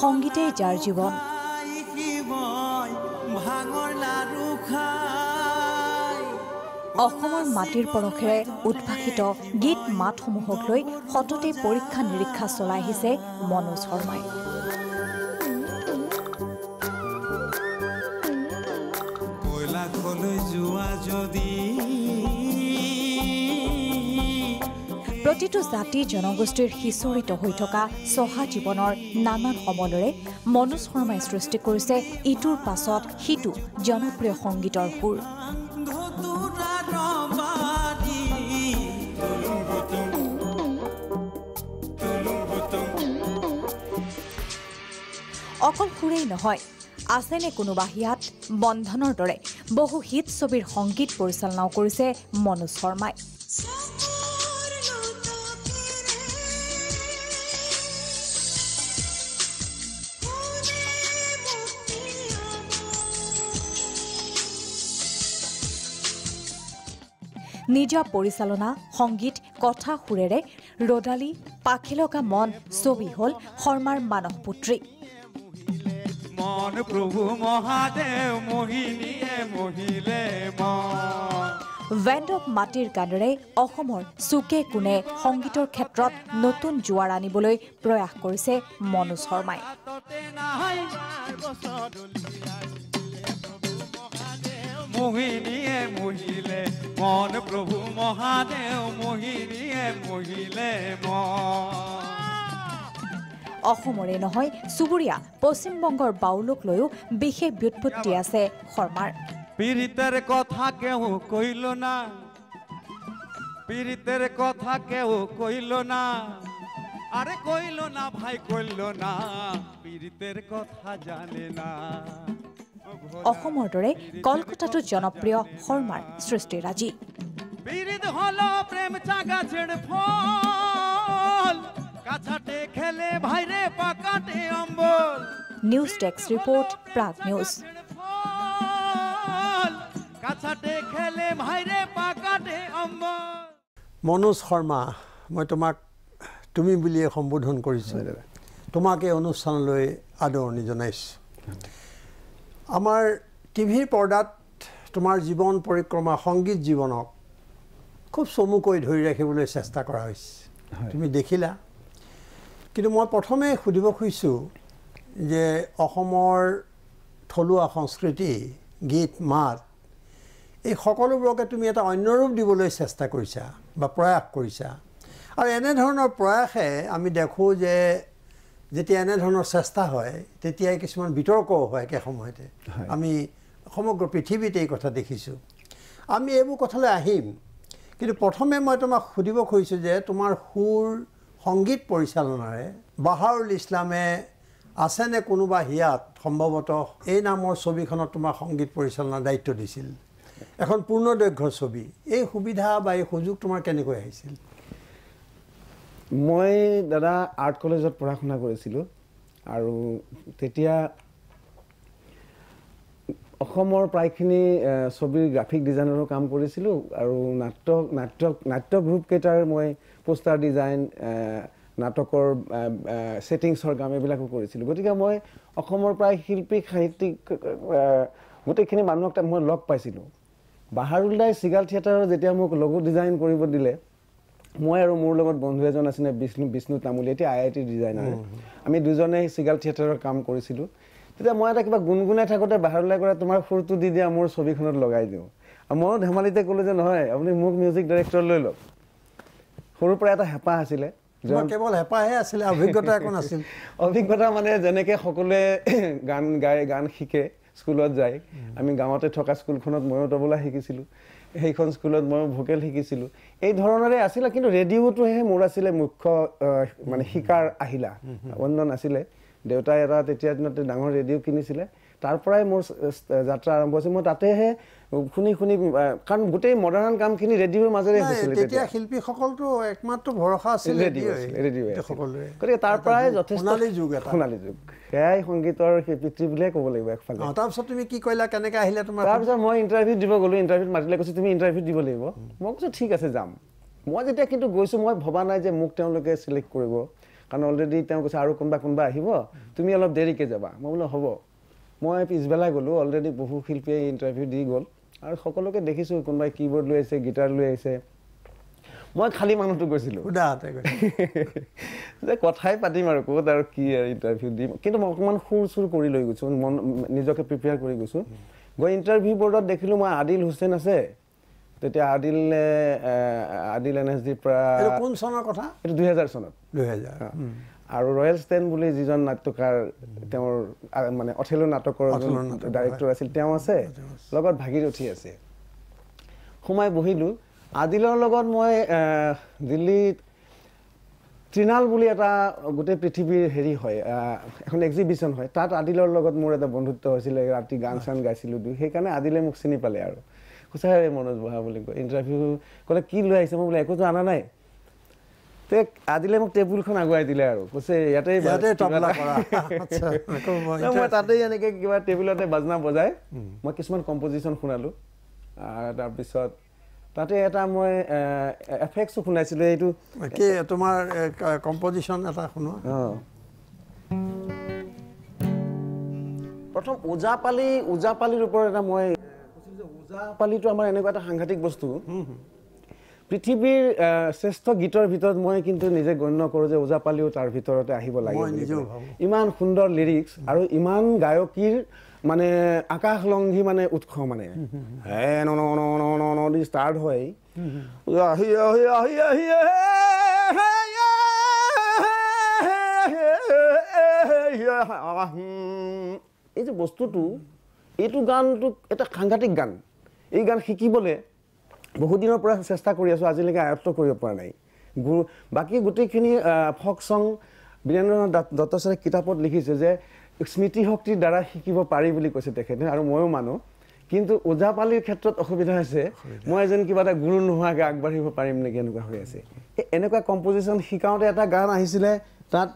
সংগীতেই যাৰ জীৱন অসমৰ মাটিৰ পৰশেৰে উদ্ভাসিত গীত মাতসমূহক লৈ সততে পৰীক্ষা নিৰীক্ষা চলাই আহিছে মনোজ শৰ্মাই। প্ৰতিটো জাতি জনগোষ্ঠীৰ সিঁচৰিত হৈ থকা চহা জীৱনৰ নানান সমলেৰে মনোজ শৰ্মাই সৃষ্টি কৰিছে ইটোৰ পাছত সিটো জনপ্ৰিয় সংগীতৰ সুৰ। অকল সুৰেই নহয় আছেনে কোনোবা হিয়াত বন্ধনৰ দৰে বহু হিট ছবিৰ সংগীত পৰিচালনাও কৰিছে মনোজ শৰ্মাই। নিজা পৰিচালনা সংগীত কথা সুৰেৰে ৰদালি পাখি লগা মন ছবি হ'ল শৰ্মাৰ মানস পুত্ৰী। মন প্ৰভু মহাদেৱ মোহিনীয়ে মহিলে মন। ভেণ্ডক মাটিৰ গানেৰে অসমৰ চুকে কোণে সংগীতৰ ক্ষেত্ৰত নতুন জোৱাৰ আনিবলৈ প্ৰয়াস কৰিছে মনোজ শৰ্মাই। মোহিনীয়ে মহিলে মন প্ৰভু মহাদেৱ মোহিনীয়ে মহিলে মন। অসমৰে নহয় চুবুৰীয়া পশ্চিমবংগৰ বাউলক লৈও বিশেষ ব্যুৎপত্তি আছে শৰ্মাৰ। পীড়িতের কথা কেউ কইল না পীড়িতের কথা কেউ কইল না আরে কইল না ভাই কইল না পীড়িতের কথা জানে না। অসমৰ দৰে কলকাতাতো জনপ্ৰিয় শৰ্মাৰ সৃষ্টিৰাজি news desk report Prag news. ফল কাছাটে খেলে ভাইৰে পাকাটে অম্বল। মনোজ শৰ্মা মই তোমাক তুমি বুলিয়ে সম্বোধন কৰিছোঁ। তোমাক এই অনুষ্ঠানলৈ আদৰণি জনাইছোঁ। আমাৰ টিভিৰ পৰ্দাত তোমাৰ জীৱন পৰিক্ৰমা সংগীত জীৱনক খুব চমুকৈ ধৰি ৰাখিবলৈ চেষ্টা কৰা হৈছে। তুমি দেখিলা। কিন্তু মই প্ৰথমে সুধিব খুজিছোঁ যে অসমৰ থলুৱা সংস্কৃতি গীত মাত এই সকলোবোৰকে তুমি এটা অন্য ৰূপ দিবলৈ চেষ্টা কৰিছা বা প্ৰয়াস কৰিছা। আৰু এনেধৰণৰ প্ৰয়াসে আমি দেখোঁ যে যেতিয়া এনেধৰণৰ চেষ্টা হয় তেতিয়াই কিছুমান বিতৰ্কও হয় একে সময়তে। আমি সমগ্ৰ পৃথিৱীতে এই কথা দেখিছোঁ। আমি এইবোৰ কথালৈ আহিম। কিন্তু প্ৰথমে মই তোমাক সুধিব খুজিছোঁ যে তোমাৰ সুৰ সংগীত পৰিচালনাৰে বাহাৰুল ইছলামে আছেনে কোনোবা হিয়াত? সম্ভৱতঃ এই নামৰ ছবিখনত তোমাৰ সংগীত পৰিচালনাৰ দায়িত্ব দিছিল। এখন পূৰ্ণদৈৰ্ঘ্য ছবি। এই সুবিধা বা এই সুযোগ তোমাৰ কেনেকৈ আহিছিল? মই দাদা আৰ্ট কলেজত পঢ়া শুনা কৰিছিলোঁ আৰু তেতিয়া অসমৰ প্ৰায়খিনি ছবিৰ গ্ৰাফিক ডিজাইনৰো কাম কৰিছিলোঁ আৰু নাট্য নাট্য নাট্য গ্ৰুপকেইটাৰ মই পোষ্টাৰ ডিজাইন নাটকৰ ছেটিংছৰ কাম এইবিলাকো কৰিছিলোঁ। গতিকে মই অসমৰ প্ৰায় শিল্পী সাহিত্যিক গোটেইখিনি মানুহক মই লগ পাইছিলোঁ। বাহাৰুল দাই চিগাল থিয়েটাৰৰ যেতিয়া মোক লগো ডিজাইন কৰিব দিলে মই আৰু মোৰ লগত বন্ধু এজন আছিলে বিষ্ণু বিষ্ণু তামুলী এতিয়া আই আই টি ডিজাইনাৰ। আমি দুজনে চিগাল থিয়েটাৰৰ কাম কৰিছিলোঁ। তেতিয়া মই এটা কিবা গুণগুণাই থাকোঁতে বাহিৰলৈ কৰা তোমাৰ সুৰটো দি দিয়া মোৰ ছবিখনত লগাই দিওঁ। আৰু ময়ো ধেমালিতে ক'লোঁ যে নহয় আপুনি মোক মিউজিক ডাইৰেক্টৰ লৈ লওক। সৰুৰ পৰা এটা হেঁপাহ আছিলে। কেৱল হেঁপাহে আছিলে অভিজ্ঞতা একো নাছিল। অভিজ্ঞতা মানে যেনেকৈ সকলোৱে গান গায় গান শিকে স্কুলত যায়। আমি গাঁৱতে থকা স্কুলখনত ময়ো তবলা শিকিছিলোঁ। সেইখন স্কুলত ময়ো ভোকেল শিকিছিলোঁ। এই ধৰণৰে আছিলে কিন্তু ৰেডিঅ'টোহে মোৰ আছিলে মুখ্য মানে শিকাৰ আহিলা। অন্য নাছিলে দেউতাই এটা তেতিয়া দিনতে ডাঙৰ ৰেডিঅ' কিনিছিলে। তাৰ পৰাই মোৰ যাত্ৰা আৰম্ভ হৈছিল মই তাতেহে শুনি শুনি কাৰণ গোটেই মডাৰ্ণ কামখিনি ৰেডিঅ'ৰ মাজেৰে হৈছিলে তেতিয়া। শিল্পীসকলতো একমাত্ৰ ভৰসা আছিল ৰেডিঅ'। সকলোৰে গতিকে তাৰ পৰাই যথেষ্ট সোণালী যুগ এটা। সোণালী যুগ। সেয়াই সংগীতৰ পিতৃ বুলিয়ে ক'ব লাগিব একফালে। তাৰপিছত তুমি কি কৰিলা? কেনেকৈ আহিলে তোমাৰ? তাৰপিছত মই ইণ্টাৰভিউ দিব গ'লোঁ। ইণ্টাৰভিউত মাতিলে কৈছে তুমি ইণ্টাৰভিউ দিব লাগিব। মই কৈছোঁ ঠিক আছে যাম। মই যেতিয়া কিন্তু গৈছোঁ মই ভবা নাই যে মোক তেওঁলোকে চিলেক্ট কৰিব। কাৰণ অলৰেডি তেওঁ কৈছে আৰু কোনোবা কোনোবা আহিব। তুমি অলপ দেৰিকৈ যাবা। মই বোলো হ'ব। মই পিছবেলা গ'লোঁ অলৰেডি বহু শিল্পীয়ে ইণ্টাৰভিউ দি গ'ল। আৰু সকলোকে দেখিছোঁ কোনোবাই কী বোৰ্ড লৈ আহিছে গীটাৰ লৈ আহিছে। মই খালী মানুহটো গৈছিলোঁ যে কথাই পাতিম আৰু ক'ত আৰু কি ইণ্টাৰভিউ দিম। কিন্তু মই অকণমান সুৰ চুৰ কৰি লৈ গৈছোঁ মন নিজকে প্ৰিপেয়াৰ কৰি গৈছোঁ। গৈ ইণ্টাৰভিউ বৰ্ডত দেখিলোঁ মই আদিল হুছেইন আছে। তেতিয়া আদিলে আদিল এন এছ ডিৰ পৰা কোন চনৰ কথা? এইটো দুহেজাৰ চনত। দুহেজাৰ আৰু ৰয়েল ষ্টেন বুলি যিজন নাট্যকাৰ তেওঁৰ মানে অথেলো নাটকৰ ডাইৰেক্টৰ আছিল তেওঁ আছে লগত ভাগীৰথী আছে। সোমাই বহিলোঁ। আদিলৰ লগত মই দিল্লীত তৃণাল বুলি এটা গোটেই পৃথিৱীৰ হেৰি হয় এখন এক্সিবিশ্যন হয়। তাত আদিলৰ লগত মোৰ এটা বন্ধুত্ব হৈছিলে ৰাতি গান চান গাইছিলোঁ দুই। সেইকাৰণে আদিলে মোক চিনি পালে আৰু। কৈছে হে মনোজ বহা বুলি কয়। ইণ্টাৰভিউ ক'লে কি লৈ আহিছে? মই বোলে একোতো অনা নাই। তে আদিলে মোক টেবুলখন আগুৱাই দিলে আৰু। কৈছে ইয়াতে মই তাতে এনেকৈ কিবা টেবুলতে বাজনা বজাই মই কিছুমান কম্পজিশ্যন শুনালোঁ। তাৰপিছত তাতে এটা মই এফেক্টছো শুনাইছিলোঁ এইটো কি তোমাৰ কম্পজিশ্যন এটা শুনোৱা। অঁ। প্ৰথম ওজাপালি ওজাপালিৰ ওপৰত এটা মই ওজাপালিটো আমাৰ এনেকুৱা এটা সাংঘাতিক বস্তু। পৃথিৱীৰ শ্ৰেষ্ঠ গীতৰ ভিতৰত মই কিন্তু নিজে গণ্য কৰোঁ যে ওজাপালিও তাৰ ভিতৰতে আহিব লাগে। ইমান সুন্দৰ লিৰিক্স আৰু ইমান গায়কীৰ মানে আকাশলংঘী মানে উৎস মানে হে ন ন ন ন ন ন দি ষ্টাৰ্ট হয় আহি আহি আহি আহি এই যে বস্তুটো এইটো গানটো এটা সাংঘাতিক গান এই গান শিকিবলৈ বহুত দিনৰ পৰা চেষ্টা কৰি আছোঁ আজিলৈকে আয়ত্ব কৰিব পৰা নাই। গুৰু বাকী গোটেইখিনি ফক চং বীৰেন্দ্ৰনাথ দত্ত- দত্ত ছাৰে কিতাপত লিখিছে যে স্মৃতিশক্তিৰ দ্বাৰা শিকিব পাৰি বুলি কৈছে তেখেতে আৰু ময়ো মানো। কিন্তু ওজাপালিৰ ক্ষেত্ৰত অসুবিধা হৈছে মই যেন কিবা এটা গুৰু নোহোৱাকৈ আগবাঢ়িব পাৰিম নেকি এনেকুৱা হৈ আছে। এই এনেকুৱা কম্পজিশ্যন শিকাওঁতে এটা গান আহিছিলে তাত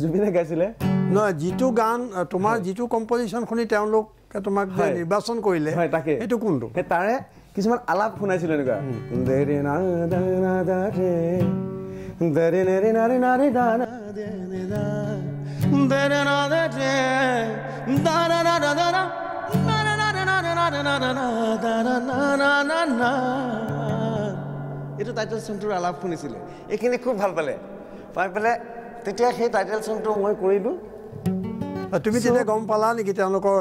জুবিনে গাইছিলে। নহয় যিটো গান তোমাৰ যিটো কম্পজিশ্যন শুনি তেওঁলোকে তোমাক। নিৰ্বাচন কৰিলে হয় তাকে। সেইটো কোনটো? সেই তাৰে কিছুমান আলাপ শুনাইছিলো এনেকুৱা এইটো টাইটেল চংটোৰ আলাপ শুনিছিলে এইখিনি খুব ভাল পালে পাই পেলাই তেতিয়া সেই টাইটেল চংটো মই কৰিলোঁ তুমি তেতিয়া গম পালা নেকি তেওঁলোকৰ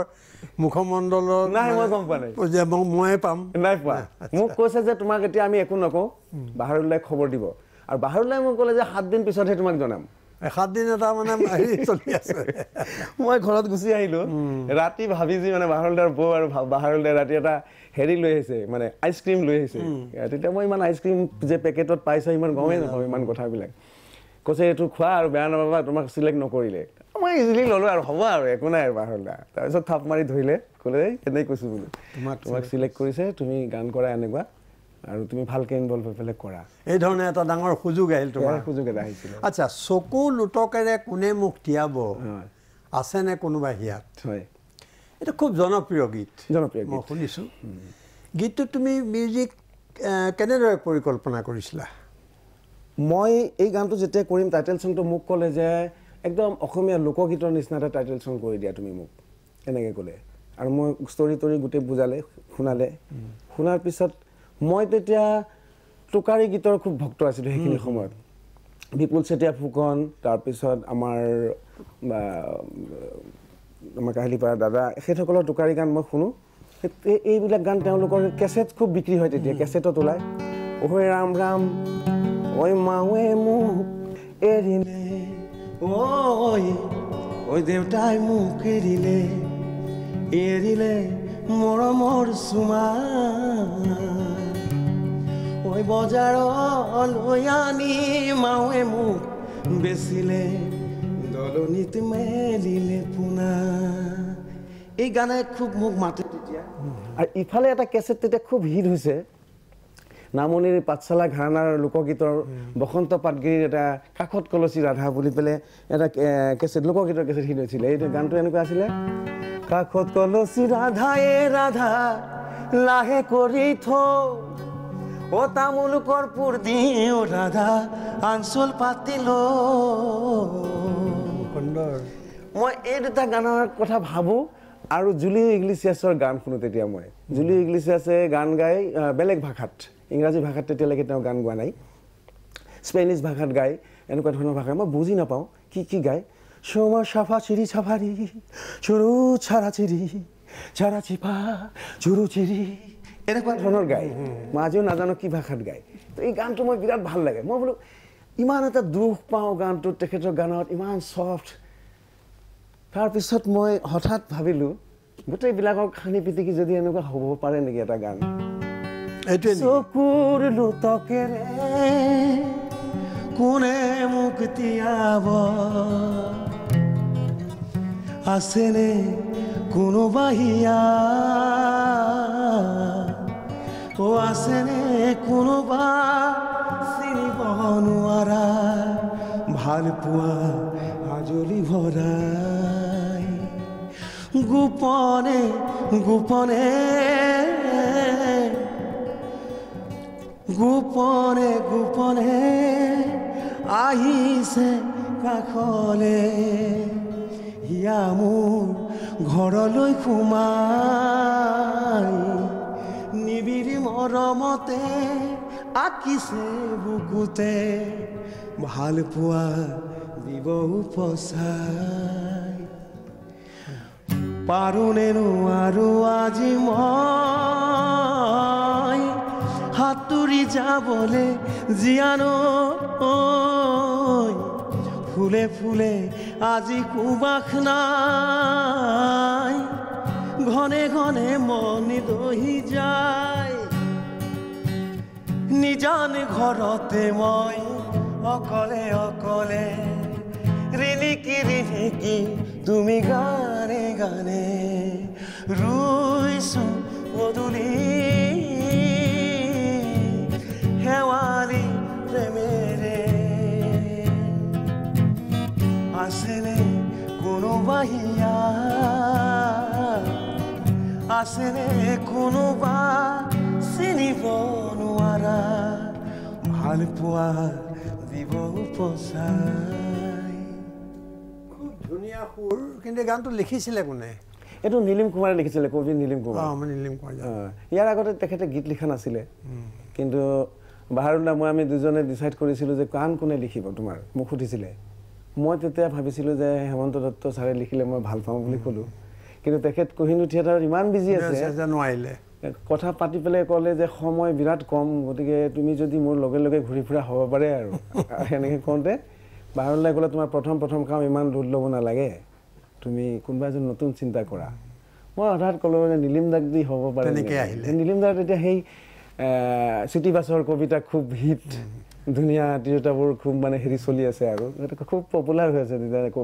মুখমণ্ডলৰ নাই, মই গম পোৱা নাই। যে ময়ে পাম? নাই পোৱা। মোক কৈছে যে তোমাক এতিয়া আমি একো নকওঁ বাহাৰুল্লাই খবৰ দিব। আৰু বাহাৰুল্লাই মোক ক'লে যে সাত দিন পিছতহে তোমাক জনাম। সাত দিন এটা মানে হেৰি চলি আছে। মই ঘৰত গুচি আহিলোঁ। ৰাতি ভাবিছি মানে বাহাৰুলদাৰ বৌ আৰু বাহাৰুলদাই ৰাতি এটা হেৰি লৈ আহিছে মানে আইচক্ৰীম লৈ আহিছে। তেতিয়া মই ইমান আইচক্ৰীম যে পেকেটত পাইছে ইমান গমেই নাপাওঁ ইমান কথাবিলাক। কৈছে এইটো খোৱা আৰু বেয়া নাপাবা তোমাক চিলেক্ট নকৰিলে। মই ইজিলি ল'লোঁ আৰু হ'ব আৰু একো নাই আৰু বাহাৰুলদা তাৰপিছত থাপ মাৰি ধৰিলে ক'লে "এই, এনেই কৈছোঁ বোলো। তোমাক তোমাক চিলেক্ট কৰিছে তুমি গান কৰা এনেকুৱা আৰু তুমি ভালকৈ ইনভল্ভ হৈ পেলাই কৰা। এই ধৰণে এটা ডাঙৰ সুযোগ আহিল তোমাৰ। সুযোগ এটা আহিছিলে। আচ্ছা চকু লোটকেৰে কোনে মোক তিয়াব। আছেনে কোনোবা হিয়াত? হয়। এইটো খুব জনপ্ৰিয় গীত। জনপ্ৰিয় মই শুনিছোঁ। গীতটোত তুমি মিউজিক কেনেদৰে পৰিকল্পনা কৰিছিলা? মই এই গানটো যেতিয়া কৰিম টাইটেল চংটো মোক ক'লে যে একদম অসমীয়া লোকগীতৰ নিচিনা এটা টাইটেল চং কৰি দিয়া তুমি মোক এনেকৈ ক'লে। আৰু মই ষ্টৰি টৰি গোটেই বুজালে শুনালে। শুনাৰ পিছত মই তেতিয়া টোকাৰী গীতৰ খুব ভক্ত আছিলোঁ সেইখিনি সময়ত। বিপুল চেতিয়া ফুকন তাৰপিছত আমাৰ আমাৰ কাহিলীপাৰা দাদা সেইসকলৰ টোকাৰী গান মই শুনো। এইবিলাক গান তেওঁলোকৰ কেছেট খুব বিক্ৰী হয় তেতিয়া কেছেটত ওলায়। ঐ ৰাম ৰাম ঐ মাৱে মোক এৰিলে। ঐ ঐ দেউতাই মোক এৰিলে এৰিলে মৰমৰ চুমা ঐ বজাৰলৈ আনি মাৱে মোক বেচিলে দলনিত মেলিলে পোনা। এই গানে খুব মোক মাতে। তেতিয়া আৰু ইফালে এটা কেছেট তেতিয়া খুব হিট হৈছে নামনিৰ পাঠশালা ঘৰাণাৰ লোকগীতৰ বসন্ত পাটগিৰিৰ এটা কাষত কলচী ৰাধা বুলি পেলাই এটা কেছেট লোকগীতৰ কেছেট হিট হৈছিলে। এই গানটো এনেকুৱা আছিলে কাষত কলচী ৰাধা এ ৰাধা লাহে কৰি থ ও তামোল কৰ্পূৰ দিও ৰাধা আঞ্চল পাতিল সুন্দৰ। মই এই দুটা গানৰ কথা ভাবোঁ আৰু জুলি ইংলিছিয়াছৰ গান শুনো তেতিয়া মই। জুলি ইংলিছিয়াছে গান গাই বেলেগ ভাষাত। ইংৰাজী ভাষাত তেতিয়ালৈকে তেওঁ গান গোৱা নাই। স্পেনিছ ভাষাত গাই এনেকুৱা ধৰণৰ ভাষা। মই বুজি নাপাওঁ কি কি গায়। সোমা চাফা চিৰি চাফাৰি চুৰু চাৰা চিৰি চাৰা চিপা চুৰু চিৰি এনেকুৱা ধৰণৰ গায়। মই আজিও নাজানো কি ভাষাত গায়। তো এই গানটো মই বিৰাট ভাল লাগে। মই বোলো ইমান এটা দুখ পাওঁ গানটোত তেখেতৰ গানত ইমান চফ্ট তাৰপিছত মই হঠাৎ ভাবিলোঁ গোটেইবিলাকক সানি পিটিকি যদি এনেকুৱা হ'ব পাৰে নেকি এটা গান। এইটোৱে নেকি? চকুৰ লোতকেৰে কোনে মোক তিয়াব আছেনে কোনোবা হিয়া ও আছেনে কোনোবা চিনিব নোৱাৰা ভাল পোৱা আজলি ভৰাই গোপনে গোপনে গোপনে গোপনে আহিছে কাষলে। হিয়া মোৰ ঘৰলৈ সোমাই। নিবিৰি মৰমতে আঁকিছে বুকুতে। ভালো পোৱা দিব উপচাই। পাৰোনে নোৱাৰো আজি মই। সাঁতুৰি যাবলে জীয়ানো ফুলে ফুলে আজি সুবাস নাই। ঘনে ঘনে মন দহি যায়। নিজান ঘৰতে মই অকলে অকলে ৰিণিকি ৰিণিকি তুমি গানে গানে ৰুইছো পদূলি। আছেনে কোনোবা হিয়া আছেনে কোনোবা চিনিব নোৱাৰা। ভাল পোৱা দিব উপচাই। খুব ধুনীয়া সুৰ কিন্তু গানটো লিখিছিলে কোনে? এইটো নীলিম কুমাৰে লিখিছিলে কবি নীলিম কুমাৰ। নীলিম ইয়াৰ আগতে তেখেতে গীত লিখা নাছিলে। কিন্তু বাহাৰুল্লা মই আমি দুজনে ডিচাইড কৰিছিলোঁ যে গান কোনে লিখিব তোমাৰ? মোক সুধিছিলে মই তেতিয়া ভাবিছিলোঁ যে হেমন্ত দত্ত ছাৰে লিখিলে মই ভাল পাওঁ বুলি ক'লোঁ। কিন্তু তেখেত কহিনুৰ থিয়েটাৰত ইমান বিজি আছে। নোৱাৰিলে। কথা পাতি পেলাই ক'লে যে সময় বিৰাট কম গতিকে তুমি যদি মোৰ লগে লগে ঘূৰি ফুৰা হ'ব পাৰে আৰু। সেনেকৈ কওঁতে বাহিৰলৈ গ'লে তোমাৰ প্ৰথম প্ৰথম কাম ইমান লোড ল'ব নালাগে। তুমি কোনোবা এজন নতুন চিন্তা কৰা। মই হঠাৎ ক'লোঁ যে নীলিম দাক দি হ'ব পাৰে। নীলিম দাৰ তেতিয়া সেই চিটি বাছৰ কবিতা খুব হিট। ধুনীয়া তিৰোতাবোৰ খুব মানে হেৰি চলি আছে আৰু। খুব পপুলাৰ হৈ আছে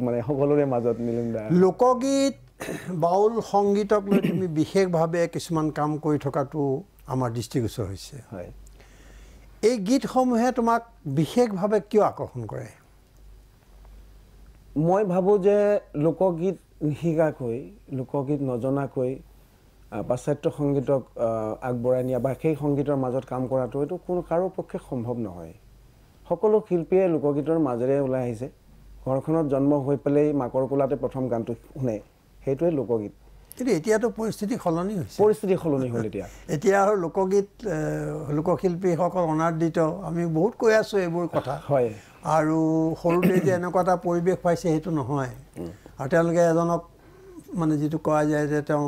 মানে সকলোৰে মাজত নীলিম দা। লোকগীত বাউল সংগীতক লৈ তুমি বিশেষভাৱে কিছুমান কাম কৰি থকাটো আমাৰ দৃষ্টিগোচৰ হৈছে। হয়। এই গীতসমূহে তোমাক বিশেষভাৱে কিয় আকৰ্ষণ কৰে? মই ভাবোঁ যে লোকগীত নিশিকাকৈ লোকগীত নজনাকৈ পাশ্চাত্য সংগীতক আগবঢ়াই নিয়া বা সেই সংগীতৰ মাজত কাম কৰাটো এইটো কোনো কাৰো পক্ষে সম্ভৱ নহয়। সকলো শিল্পীয়ে লোকগীতৰ মাজেৰে ওলাই আহিছে। ঘৰখনত জন্ম হৈ পেলাই মাকৰ কোলাতে প্ৰথম গানটো শুনে। সেইটোৱে লোকগীত। কিন্তু এতিয়াতো পৰিস্থিতি সলনি হৈছে। পৰিস্থিতি সলনি হ'ল এতিয়া। এতিয়া আৰু লোকগীত লোকশিল্পীসকল অনাদৃত। আমি বহুত কৈ আছোঁ এইবোৰ কথা। হয়। আৰু সৰুতে যে এনেকুৱা এটা পৰিৱেশ পাইছে সেইটো নহয়। আৰু তেওঁলোকে এজনক মানে যিটো কোৱা যায় যে তেওঁ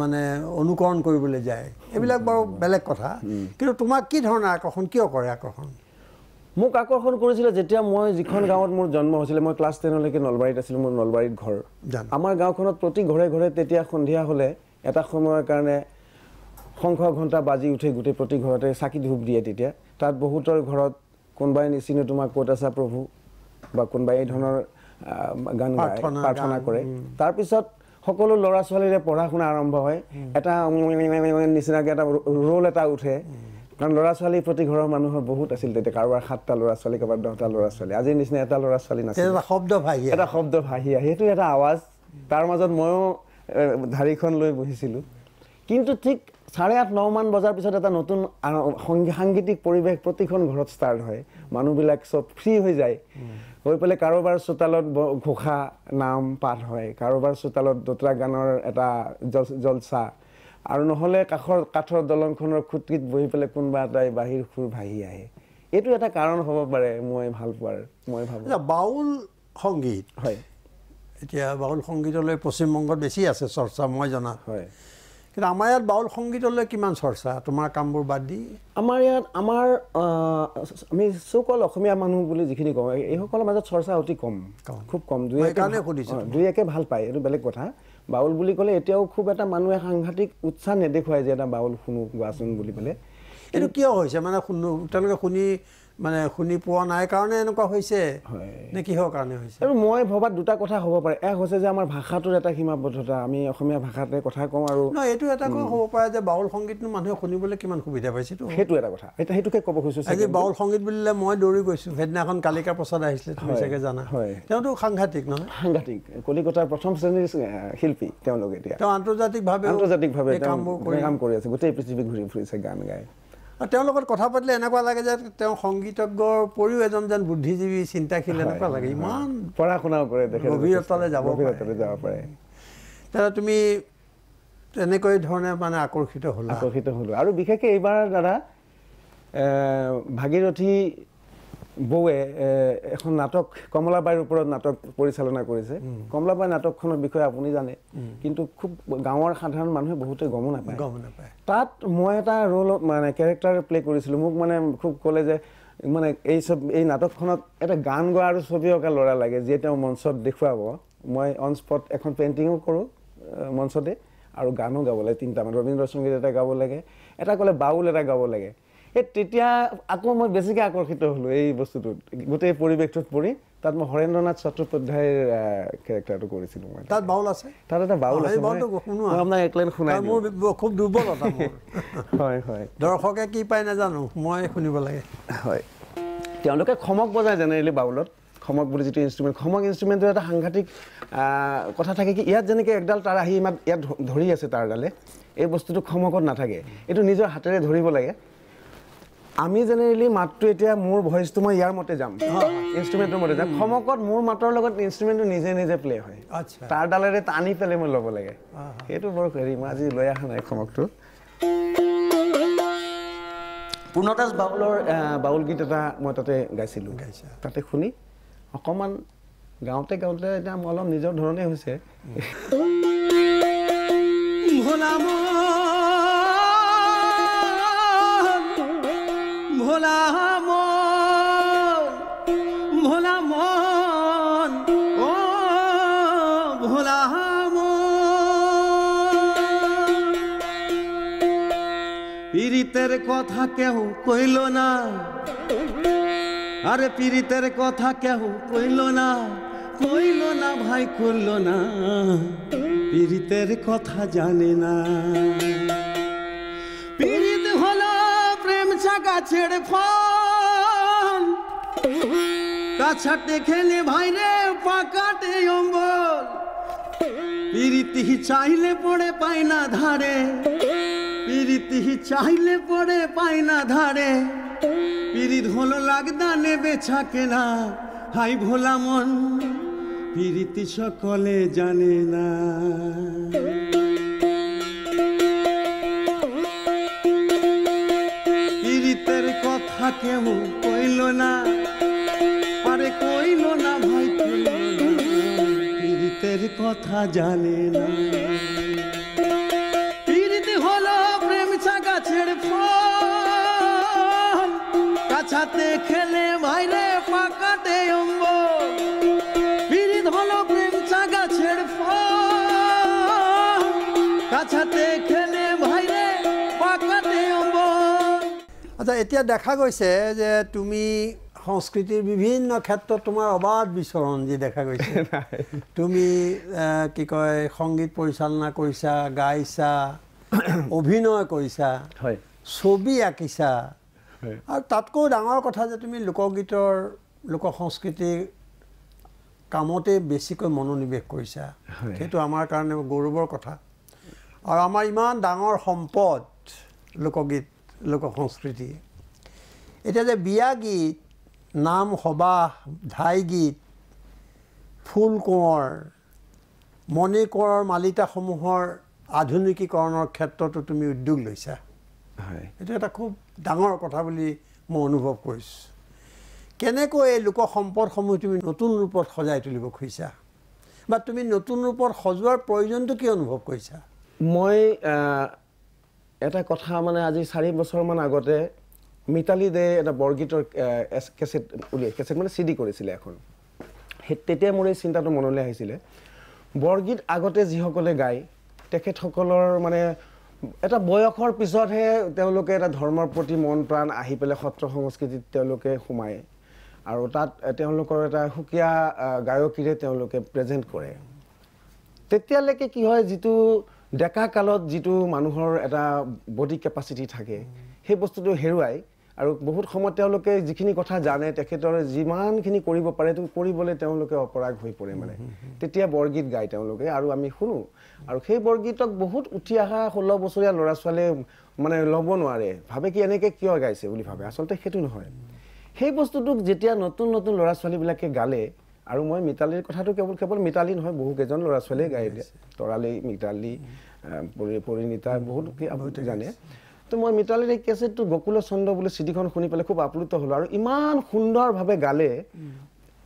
মানে অনুকৰণ কৰিবলৈ যায়। এইবিলাক বাৰু বেলেগ কথা। কিন্তু তোমাক কি ধৰণৰ আকৰ্ষণ? কিয় কৰে আকৰ্ষণ? মোক আকৰ্ষণ কৰিছিলে যেতিয়া মই যিখন গাঁৱত মোৰ জন্ম হৈছিলে মই ক্লাছ টেনলৈকে নলবাৰীত আছিলোঁ মোৰ নলবাৰীত ঘৰ। আমাৰ গাঁওখনত প্ৰতি ঘৰে ঘৰে তেতিয়া সন্ধিয়া হ'লে এটা সময়ৰ কাৰণে শংখ ঘণ্টা বাজি উঠে গোটেই প্ৰতি ঘৰতে চাকি ধূপ দিয়ে তেতিয়া। তাত বহুতৰ ঘৰত কোনোবাই নিচিনো তোমাক ক'ত আছা প্ৰভু বা কোনোবাই এই ধৰণৰ গান গায় প্ৰাৰ্থনা, কৰে। তাৰপিছত সকলো ল'ৰা ছোৱালীৰে পঢ়া শুনা আৰম্ভ হয়। এটা নিচিনাকৈ এটা ৰোল এটা উঠে। কাৰণ ল'ৰা ছোৱালী প্ৰতি ঘৰৰ মানুহৰ বহুত আছিল তেতিয়া। কাৰোবাৰ সাতটা ল'ৰা ছোৱালী কাৰোবাৰ দহটা ল'ৰা ছোৱালী আজিৰ নিচিনা এটা ল'ৰা ছোৱালী নাছিল। এটা শব্দ ভাহি। এটা শব্দ ভাহি আহে। সেইটো এটা আৱাজ। তাৰ মাজত ময়ো ঢাৰিখন লৈ বহিছিলোঁ। কিন্তু ঠিক চাৰে আঠ নমান বজাৰ পিছত এটা নতুন সাংগীতিক পৰিৱেশ প্ৰতিখন ঘৰত ষ্টাৰ্ট হয়। মানুহবিলাক চব ফ্ৰী হৈ যায়। হৈ পেলাই কাৰোবাৰ চোতালত ঘোষা নাম পাঠ হয়। কাৰোবাৰ চোতালত দোতৰা গানৰ এটা জল- জলচা। আৰু নহ'লে কাষৰ কাঠৰ দলংখনৰ খুঁটিত বহি পেলাই কোনোবা এটাই বাহিৰ সুৰ ভাহি আহে। এইটো এটা কাৰণ হ'ব পাৰে মই ভাল পোৱাৰ মই ভাবোঁ। বাউল সংগীত। হয়। এতিয়া বাউল সংগীতলৈ পশ্চিমবংগত বেছি আছে চৰ্চা মই জনা। হয়। কিন্তু আমাৰ ইয়াত বাউল সংগীতলৈ কিমান চৰ্চা? তোমাৰ কামবোৰ বাদ দি? আমাৰ ইয়াত আমাৰ আমি চৌকল অসমীয়া মানুহ বুলি যিখিনি কওঁ এই- এইসকলৰ মাজত চৰ্চা অতি কম। কম। খুব কম দুই একে সুধিছোঁ দুই একে ভাল পায় এইটো বেলেগ কথা। বাউল বুলি ক'লে এতিয়াও খুব এটা মানুহে সাংঘাতিক উৎসাহ নেদেখুৱাই যে এটা বাউল শুনো গোৱাচোন বুলি পেলাই এইটো কিয় হৈছে? মানে শুনো তেওঁলোকে শুনি মানে শুনি পোৱা নাই কাৰণে এনেকুৱা হৈছে। নে কিহৰ কাৰণে হৈছে? আৰু মই ভবাত দুটা কথা হ'ব পাৰে। এক হৈছে যে আমাৰ ভাষাটোৰ এটা সীমাবদ্ধতা। আমি অসমীয়া ভাষাতে কথা কওঁ আৰু নহয় এইটো এটা কথা হ'ব পাৰে যে বাউল সংগীতনো মানুহে শুনিবলৈ কিমান সুবিধা পাইছে এইটো। সেইটো এটা কথা। এতিয়া সেইটোকে ক'ব খুজিছোঁ আজি। বাউল সংগীত বুলিলে মই দৌৰি গৈছোঁ। সেইদিনাখন কালিকা প্ৰসাদ আহিছিলে তুমি চাগে জানা। হয়। তেওঁতো সাংঘাতিক নহয়? সাংঘাতিক। কলিকতাৰ প্ৰথম শ্ৰেণীৰ শিল্পী তেওঁলোক এতিয়া। তেওঁ আন্তৰ্জাতিকভাৱে আন্তৰ্জাতিকভাৱে কামবোৰ কৰি কাম কৰি আছে। গোটেই পৃথিৱী ঘূৰি ফুৰিছে গান আৰু তেওঁৰ লগত কথা পাতিলে এনেকুৱা লাগে যে তেওঁ সংগীতজ্ঞৰ উপৰিও এজন যেন বুদ্ধিজীৱী চিন্তাশীল এনেকুৱা লাগে। ইমান পঢ়া শুনাও কৰে গভীৰতালৈ যাব পাৰে। যাব পাৰে। তেতিয়া তুমি তেনেকৈ ধৰণে মানে আকৰ্ষিত হ'লা। আকৰ্ষিত হ'লোঁ। আৰু বিশেষকৈ এইবাৰ দাদা ভাগীৰথী বৌৱে এখন নাটক কমলাবাইৰ ওপৰত নাটক পৰিচালনা কৰিছে। কমলাবাই নাটকখনৰ বিষয়ে আপুনি জানে। কিন্তু খুব গাঁৱৰ সাধাৰণ মানুহে বহুতে গমো নাপায়। গম নাপায়। তাত মই এটা ৰোলত মানে কেৰেক্টাৰ প্লে কৰিছিলোঁ। মোক মানে খুব ক'লে যে মানে এই চব এই নাটকখনত এটা গান গোৱা আৰু ছবি অঁকা ল'ৰা লাগে যিয়ে তেওঁ মঞ্চত দেখুৱাব। মই অন স্পট এখন পেইণ্টিঙো কৰোঁ মঞ্চতে আৰু গানো গাব লাগে তিনিটামান। ৰবীন্দ্ৰ সংগীত এটা গাব লাগে। এটা ক'লে বাউল এটা গাব লাগে। এই তেতিয়া আকৌ মই বেছিকৈ আকৰ্ষিত হ'লোঁ এই বস্তুটোত। গোটেই পৰিৱেশটোত পৰি তাত মই হৰেন্দ্ৰনাথ চট্টোপাধ্যায়ৰ কেৰেক্টাৰটো কৰিছিলোঁ মই। তাত বাউল আছে? তাত এটা বাউল আছে আপোনাক এক লাইন শুনাই। মোৰ খুব দুৰ্বলতা হয় হয়। দৰ্শকে কি পায় নাজানো মই শুনিব লাগে। হয়। তেওঁলোকে খমক বজায় জেনেৰেলি বাউলত। খমক বুলি যিটো ইনষ্ট্ৰুমেণ্ট খমক ইনষ্ট্ৰুমেণ্টৰ এটা সাংঘাতিক কথা থাকে কি ইয়াত যেনেকৈ একডাল তাৰ আহি ইমান ইয়াত ধৰি আছে তাৰডালে এই বস্তুটো খমকত নাথাকে। এইটো নিজৰ হাতেৰে ধৰিব লাগে। আমি জেনেৰেলি মাতটো এতিয়া মোৰ ভইচটো মই ইয়াৰ মতে যাম। ইনষ্ট্ৰুমেণ্টৰ মতে যাম। খমকত মোৰ মাতৰ লগত ইনষ্ট্ৰুমেণ্টটো নিজে নিজে প্লে হয়। আচ্ছা। তাৰ ডালেৰে টানি পেলাই মই ল'ব লাগে। সেইটো বৰ হেৰি মই আজি লৈ অহা নাই খমকটো। পূৰ্ণদাস বাউলৰ বাউল গীত এটা মই তাতে গাইছিলোঁ। গাইছা। তাতে শুনি অকণমান গাওঁতে গাওঁতে এতিয়া মোৰ অলপ নিজৰ ধৰণে হৈছে। ভোলা ভোলা মন, ও ভোলা পীড়িতের কথা কেউ কইল না, আরে পীড়িতের কথা কেউ কইল না কইল না ভাই, কইল না পীড়িতের কথা জানে না। ছাগা ছেড়ে ফল। কাছাটে খেলে ভাইরে পাকাটে অম্বল। পীড়িতি চাইলে পড়ে পায় না ধারে। পীড়িতি চাইলে পড়ে পায় না ধারে। পীড়িত হলো লাগদা নেবে ছাকে না হাই ভোলা মন পীড়িতি সকলে জানে না। কেউ কইল না, আরে কইল না ভাই পীড়িতের কথা জানে না। পীড়িতি হলো প্রেম ছাগা ছেড়ে ফল। কাছাতে খেলে ভাইরে পাকাতে অম্ব পীড়িত হলো এতিয়া দেখা গৈছে যে তুমি সংস্কৃতিৰ বিভিন্ন ক্ষেত্ৰত তোমাৰ অবাধ বিচৰণ যি দেখা গৈছে। তুমি কি কয় সংগীত পৰিচালনা কৰিছা গাইছা অভিনয় কৰিছা হয়। ছবি আঁকিছা। আৰু তাতকৈ ডাঙৰ কথা যে তুমি লোকগীতৰ লোক সংস্কৃতিৰ কামতে বেছিকৈ মনোনিৱেশ কৰিছা। সেইটো আমাৰ কাৰণে গৌৰৱৰ কথা। আৰু আমাৰ ইমান ডাঙৰ সম্পদ লোকগীত লোক সংস্কৃতি। এতিয়া যে বিয়া গীত নাম সবাহ ধাই গীত ফুল কোঁৱৰ মণি কোঁৱৰৰ মালিতাসমূহৰ আধুনিকীকৰণৰ ক্ষেত্ৰতো তুমি উদ্যোগ লৈছা। হয়। এইটো এটা খুব ডাঙৰ কথা বুলি মই অনুভৱ কৰিছোঁ। কেনেকৈ এই লোক সম্পদসমূহ তুমি নতুন ৰূপত সজাই তুলিব খুজিছা? বা তুমি নতুন ৰূপত সজোৱাৰ প্ৰয়োজনটো কি অনুভৱ কৰিছা? মই এটা কথা মানে আজি চাৰি বছৰমান আগতে মিতালী দে এটা বৰগীতৰ কেছেট উলিয়াই কেছেট মানে চি ডি কৰিছিলে এখন। সেই তেতিয়া মোৰ এই চিন্তাটো মনলৈ আহিছিলে। বৰগীত আগতে যিসকলে গায় তেখেতসকলৰ মানে এটা বয়সৰ পিছতহে তেওঁলোকে এটা ধৰ্মৰ প্ৰতি মন প্ৰাণ আহি পেলাই সত্ৰ সংস্কৃতিত তেওঁলোকে সোমায়। আৰু তাত তেওঁলোকৰ এটা সুকীয়া গায়কীৰে তেওঁলোকে প্ৰেজেণ্ট কৰে। তেতিয়ালৈকে কি হয় যিটো ডেকা কালত যিটো মানুহৰ এটা বডি কেপাচিটি থাকে সেই বস্তুটো হেৰুৱাই আৰু বহুত সময়ত তেওঁলোকে যিখিনি কথা জানে তেখেতৰ যিমানখিনি কৰিব পাৰে সেইটো কৰিবলৈ তেওঁলোকে অপৰাগ হৈ পৰে মানে। তেতিয়া বৰগীত গায় তেওঁলোকে আৰু আমি শুনো। আৰু সেই বৰগীতক বহুত উঠি অহা ষোল্ল বছৰীয়া ল'ৰা ছোৱালীয়ে মানে ল'ব নোৱাৰে। ভাবে কি এনেকৈ কিয় গাইছে বুলি ভাবে? আচলতে সেইটো নহয়। সেই বস্তুটোক যেতিয়া নতুন নতুন ল'ৰা ছোৱালীবিলাকে গালে আৰু মই মিতালীৰ কথাটো কেৱল কেৱল মিতালী নহয় বহুকেইজন ল'ৰা ছোৱালীয়ে গাই দিয়ে তৰালী মিতালী পৰিণীতা বহুত জানে। তো মই মিতালীৰ এই কেছেটটো গকুল চন্দ্ৰ বুলি চিঠিখন শুনি পেলাই খুব আপ্লুত হ'লোঁ আৰু ইমান সুন্দৰভাৱে গালে।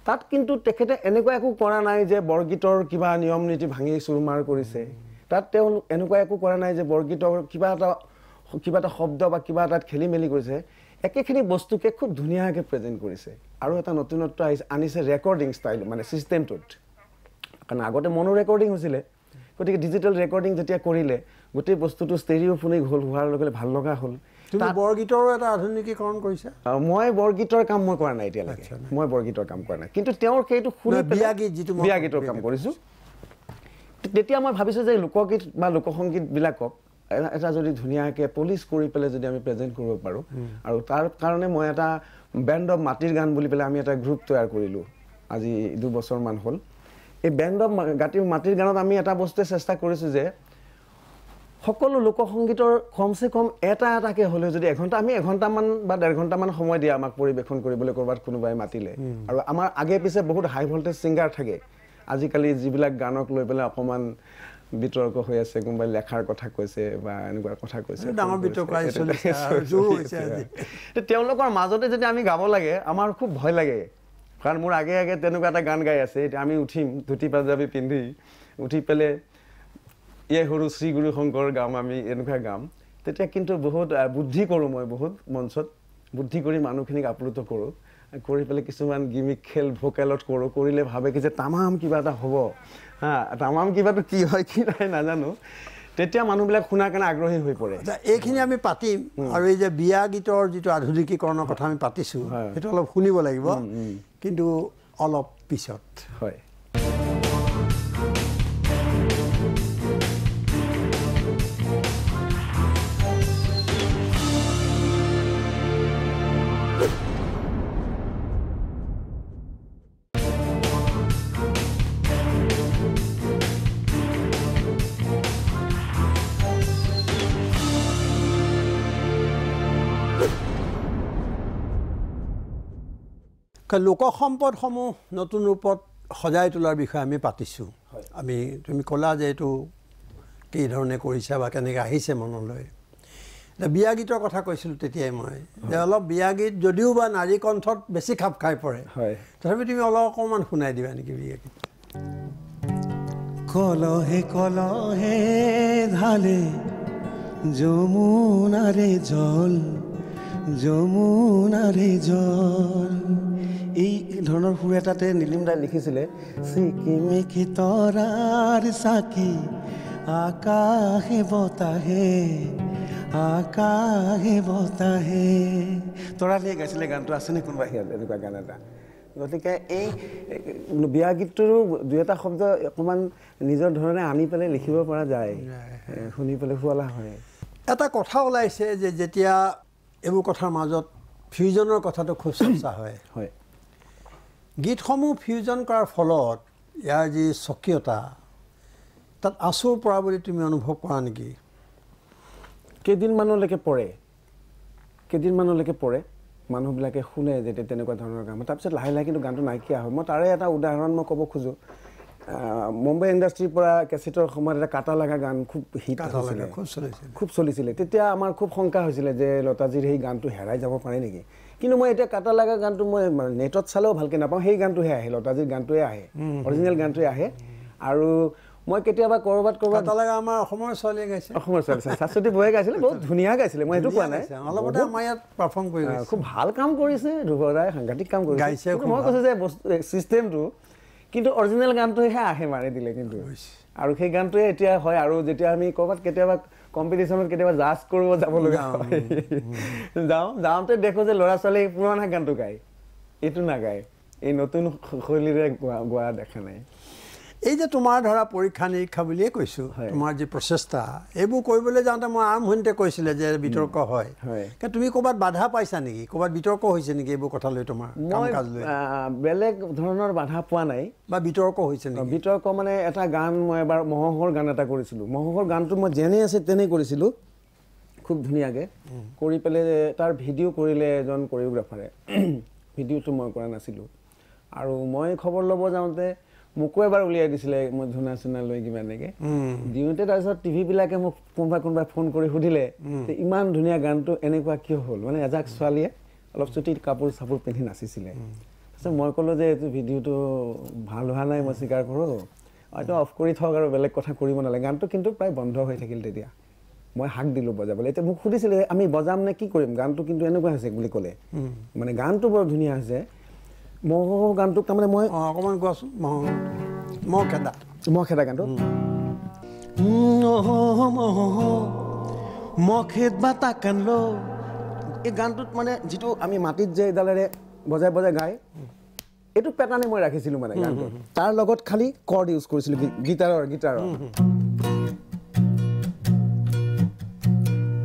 তাত কিন্তু তেখেতে এনেকুৱা একো কৰা নাই যে বৰগীতৰ কিবা নিয়ম নীতি ভাঙি চুৰমাৰ কৰিছে। তাত তেওঁ এনেকুৱা একো কৰা নাই যে বৰগীতৰ কিবা এটা কিবা এটা শব্দ বা কিবা এটাত খেলি মেলি কৰিছে। একেখিনি বস্তুকে খুব ধুনীয়াকৈ প্ৰেজেণ্ট কৰিছে। আৰু এটা নতুনত্ব আহিছে আনিছে ৰেকৰ্ডিং ষ্টাইল মানে ছিষ্টেমটোত কাৰণ আগতে মনো ৰেকৰ্ডিং হৈছিলে। গতিকে ডিজিটেল ৰেকৰ্ডিং যেতিয়া কৰিলে গোটেই বস্তুটো ষ্টেৰিঅ' ফোনিক হ'ল হোৱাৰ লগে লগে ভাল লগা হ'ল। বৰগীতৰো এটা আধুনিকীকৰণ কৰিছা? মই বৰগীতৰ কাম মই কৰা নাই এতিয়ালৈকে। মই বৰগীতৰ কাম কৰা নাই। কিন্তু তেওঁৰ সেইটো শুনি বিয়া গীত যিটো বিয়া গীতৰ কাম কৰিছোঁ। তেতিয়া মই ভাবিছোঁ যে লোকগীত বা লোকসংগীতবিলাকক এটা যদি ধুনীয়াকৈ পলিচ কৰি পেলাই যদি আমি প্ৰেজেণ্ট কৰিব পাৰোঁ আৰু তাৰ কাৰণে মই এটা বেণ্ড অফ মাটিৰ গান বুলি পেলাই আমি এটা গ্ৰুপ তৈয়াৰ কৰিলোঁ আজি দুবছৰমান হ'ল। এই বেণ্ড অফ গাতিৰ মাটিৰ গানত আমি এটা বস্তুৱে চেষ্টা কৰিছোঁ যে সকলো লোকসংগীতৰ কমচে কম এটা এটাকৈ হ'লেও যদি এঘণ্টা আমি এঘণ্টামান বা ডেৰ ঘণ্টামান সময় দিয়ে আমাক পৰিৱেশন কৰিবলৈ ক'ৰবাত কোনোবাই মাতিলে। আৰু আমাৰ আগে পিছে বহুত হাই ভল্টেজ ছিংগাৰ থাকে। আজিকালি যিবিলাক গানক লৈ পেলাই অকণমান বিতৰ্ক হৈ আছে কোনোবাই লেখাৰ কথা কৈছে বা এনেকুৱা কথা কৈছে তেওঁলোকৰ মাজতে যদি আমি গাব লাগে আমাৰ খুব ভয় লাগে। কাৰণ মোৰ আগে আগে তেনেকুৱা এটা গান গাই আছে এতিয়া আমি উঠিম ধুতি পাঞ্জাবী পিন্ধি উঠি পেলাই ইয়ে সৰু শ্ৰী গুৰু শংকৰ গাম আমি এনেকুৱা গাম। তেতিয়া কিন্তু বহুত বুদ্ধি কৰোঁ মই বহুত মঞ্চত। বুদ্ধি কৰি মানুহখিনিক আপ্লুত কৰোঁ। কৰি পেলাই কিছুমান গিমিক খেল ভোকেলত কৰোঁ। কৰিলে ভাবে কি যে তামাম কিবা এটা হ'ব। হা তামাম কিবাটো কি হয় কি নাই নাজানো। তেতিয়া মানুহবিলাক শুনাৰ কাৰণে আগ্ৰহী হৈ পৰে। এইখিনি আমি পাতিম। আৰু এই যে বিয়া গীতৰ যিটো আধুনিকীকৰণৰ কথা আমি পাতিছোঁ। সেইটো অলপ শুনিব লাগিব। কিন্তু অলপ পিছত। হয়। লোক সম্পদসমূহ নতুন ৰূপত সজাই তোলাৰ বিষয়ে আমি পাতিছোঁ। আমি তুমি ক'লা যে এইটো কি ধৰণে কৰিছা বা কেনেকৈ আহিছে মনলৈ। এতিয়া বিয়া গীতৰ কথা কৈছিলোঁ তেতিয়াই মই। যে অলপ বিয়া গীত যদিও বা নাৰী কণ্ঠত বেছি খাপ খাই পৰে হয়। তথাপি তুমি অলপ অকণমান শুনাই দিবা নেকি বিয়া গীত? কলহে কলহে ঢালে যমুনারে জল যমুনারে জল। এই ধৰণৰ সুৰ এটাতে নীলিম দাই লিখিছিলে চিকিমিকি তৰাৰ চাকি আকাশে বতাহে আকাশে বতাহে। তৰালিয়ে গাইছিলে গানটো আছেনে কোনোবা বাহিৰত এনেকুৱা গান এটা? গতিকে এই বিয়া গীতটোৰো দুই এটা শব্দ অকণমান নিজৰ ধৰণে আনি পেলাই লিখিব পৰা যায়। শুনি পেলাই শুৱলা হয়। এটা কথা ওলাইছে যে যেতিয়া এইবোৰ কথাৰ মাজত ফিউজনৰ কথাটো খুব চৰ্চা হয়। হয়। গীতসমূহ ফিউজন কৰাৰ ফলত ইয়াৰ যি স্বকীয়তা তাত আচুৰ পৰা বুলি তুমি অনুভৱ কৰা নেকি? কেইদিনমানলৈকে পৰে। কেইদিনমানলৈকে পৰে। মানুহবিলাকে শুনে যে তে- তেনেকুৱা ধৰণৰ গান। তাৰপিছত লাহে লাহে কিন্তু গানটো নাইকিয়া হয় মই তাৰে এটা উদাহৰণ মই ক'ব খোজোঁ। মুম্বাই ইণ্ডাষ্ট্ৰীৰ পৰা কেছেটৰ সময়ত এটা কাটা লগা গান খুব হিট হৈছিলে। খুব চলিছিলে। তেতিয়া আমাৰ খুব শংকা হৈছিলে যে লতাজিৰ সেই গানটো হেৰাই যাব পাৰে নেকি? কিন্তু মই এতিয়া কাটা লগা গানটো মই নেটত চালেও ভালকৈ নাপাওঁ সেই গানটোহে আহে লতাজিৰ গানটোৱে আহে অৰিজিনেল গানটোৱে আহে। আৰু মই কেতিয়াবা ক'ৰবাত ক'ৰবাত আমাৰ অসমৰ ছোৱালীয়ে গাইছে। অসমৰ ছোৱালী শাশ্বতী বয়ে গাইছিলে বহুত ধুনীয়া গাইছিলে মই সেইটো কোৱা নাই। অলপতে আমাৰ ইয়াত পাৰফৰ্ম কৰি খুব ভাল কাম কৰিছে ধ্ৰুৱদাই সাংঘাতিক কাম কৰিছে। মই। কৈছোঁ যে বস্তু ছিষ্টেমটো কিন্তু অৰিজিনেল গানটোহে আহে মাৰি দিলে কিন্তু। আৰু সেই গানটোৱে এতিয়া হয় আৰু যেতিয়া আমি ক'ৰবাত কেতিয়াবা কম্পিটিশ্যনত কেতিয়াবা জাজ কৰিব যাব লগা হয়। যাওঁ যাওঁতে দেখোঁ যে ল'ৰা ছোৱালীয়ে পুৰণা গানটো গায়। এইটো নাগায়। এই নতুন শৈলীৰে গোৱা গোৱা দেখা নাই। এই যে তোমাৰ ধৰা পৰীক্ষা নিৰীক্ষা বুলিয়ে কৈছোঁ। তোমাৰ যি প্ৰচেষ্টা এইবোৰ কৰিবলৈ যাওঁতে মই আৰম্ভণিতে কৈছিলে যে বিতৰ্ক হয়। তুমি ক'ৰবাত বাধা পাইছা নেকি? ক'ৰবাত বিতৰ্ক হৈছে নেকি এইবোৰ কথা লৈ তোমাৰ বেলেগ ধৰণৰ বাধা পোৱা নাই। বা বিতৰ্ক হৈছে নেকি? বিতৰ্ক মানে এটা গান মই এবাৰ মহোহৰ গান এটা কৰিছিলোঁ। মহোহৰ গানটো মই যেনে আছে তেনেই কৰিছিলোঁ খুব ধুনীয়াকৈ। কৰি পেলাই তাৰ ভিডিঅ' কৰিলে এজন কৰিঅ'গ্ৰাফাৰে ভিডিঅ'টো মই কৰা নাছিলোঁ। আৰু মই খবৰ ল'ব যাওঁতে মোকো এবাৰ উলিয়াই দিছিলে মই ধূনা চুনা লৈ কিবা এনেকৈ। দিওঁতে তাৰপিছত টিভিবিলাকে মোক কোনোবাই কোনোবাই ফোন কৰি সুধিলে ইমান ধুনীয়া গানটো এনেকুৱা কিয় হ'ল? মানে এজাক ছোৱালীয়ে অলপ চুটি কাপোৰ চাপোৰ পিন্ধি নাচিছিলে। তাৰপিছত মই ক'লোঁ যে এইটো ভিডিঅ'টো ভাল হোৱা নাই মই স্বীকাৰ কৰোঁ। হয়তো অফ কৰি থওক আৰু বেলেগ কথা কৰিব নালাগে। গানটো কিন্তু প্ৰায় বন্ধ হৈ থাকিল তেতিয়া। মই হাক দিলোঁ বজাবলৈ। এতিয়া মোক সুধিছিলে আমি বজাম নে কি কৰিম? গানটো কিন্তু এনেকুৱা হৈছে বুলি ক'লে। মানে গানটো বৰ ধুনীয়া হৈছে। মহ গানটোক তাৰমানে মই অকণমান কোৱাচোন। মহ মহ খেদা মহ খেদা গানটো মখেদ বা তাকানলো এই গানটোত মানে যিটো আমি মাটিত যে এডালেৰে বজাই বজাই গায় এইটো পেটাৰ্ণে মই ৰাখিছিলোঁ মানে গানটো তাৰ লগত খালি কৰ্ড ইউজ কৰিছিলোঁ গীটাৰৰ গীটাৰৰ।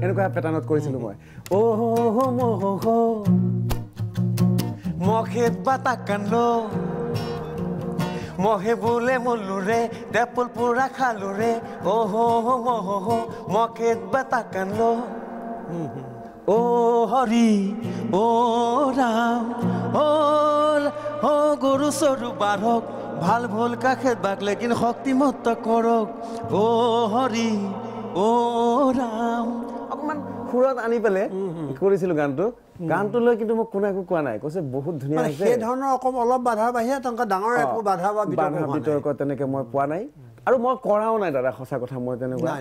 এনেকুৱা পেটাৰ্ণত কৰিছিলোঁ মই। অ' মহ মখেদ বা তাকানলো মহে বোলে মল্লুৰে দেপল পুৰা খালুৰে অহ মহ মখেদ বা তাকানলো ও হৰি ও ৰাম ও ও গৰু চৰু বাৰক ভাল ভুল কাষে বাক লেকিন শক্তিমত্ত কৰক ও হৰি ও ৰাম অকণমান সুৰত আনি পেলাই কৰিছিলোঁ গানটো। গানটো লৈ কিন্তু মোক কোনে একো কোৱা নাই কৈছে বহুত ধুনীয়া হৈছে সেই ধৰণৰ অকণ অলপ বাধাৰ বাহিৰে তেনেকুৱা ডাঙৰ একো বাধা বা বাধা। বিতৰ্ক তেনেকে মই পোৱা নাই। আৰু মই কৰাও নাই দাদা সঁচা কথা মই তেনেকুৱা।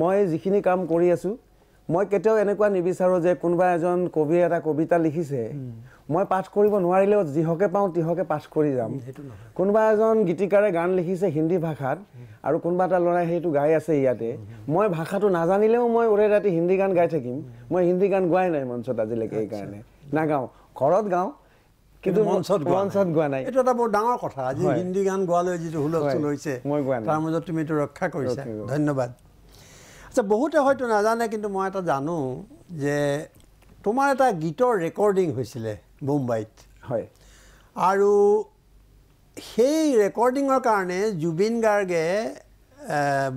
মই যিখিনি কাম কৰি আছোঁ মই কেতিয়াও এনেকুৱা নিবিচাৰোঁ যে কোনোবা এজন কবিয়ে এটা কবিতা লিখিছে মই পাঠ কৰিব নোৱাৰিলেও যিহকে পাওঁ তিহকে পাঠ কৰি যাম। কোনোবা এজন গীতিকাৰে গান লিখিছে হিন্দী ভাষাত আৰু কোনোবা এটা ল'ৰাই সেইটো গাই আছে ইয়াতে মই ভাষাটো নাজানিলেও মই ওৰে ৰাতি হিন্দী গান গাই থাকিম। মই হিন্দী গান গোৱাই নাই মঞ্চত আজিলৈকে এইকাৰণে নাগাওঁ। ঘৰত গাওঁ কিন্তু মঞ্চত। মঞ্চত গোৱা নাই। এইটো এটা বৰ ডাঙৰ কথা। আজি। হিন্দী গান গোৱালৈ যিটো হুলস্থুল। হৈছে মই গোৱা নাই। তাৰ মাজত তুমি এইটো ৰক্ষা কৰিছোঁ। ধন্যবাদ। আচ্ছা বহুতে হয়তো নাজানে কিন্তু মই এটা জানো যে তোমাৰ এটা গীতৰ ৰেকৰ্ডিং হৈছিলে। মুম্বাইত। হয়। আৰু সেই ৰেকৰ্ডিঙৰ কাৰণে জুবিন গাৰ্গে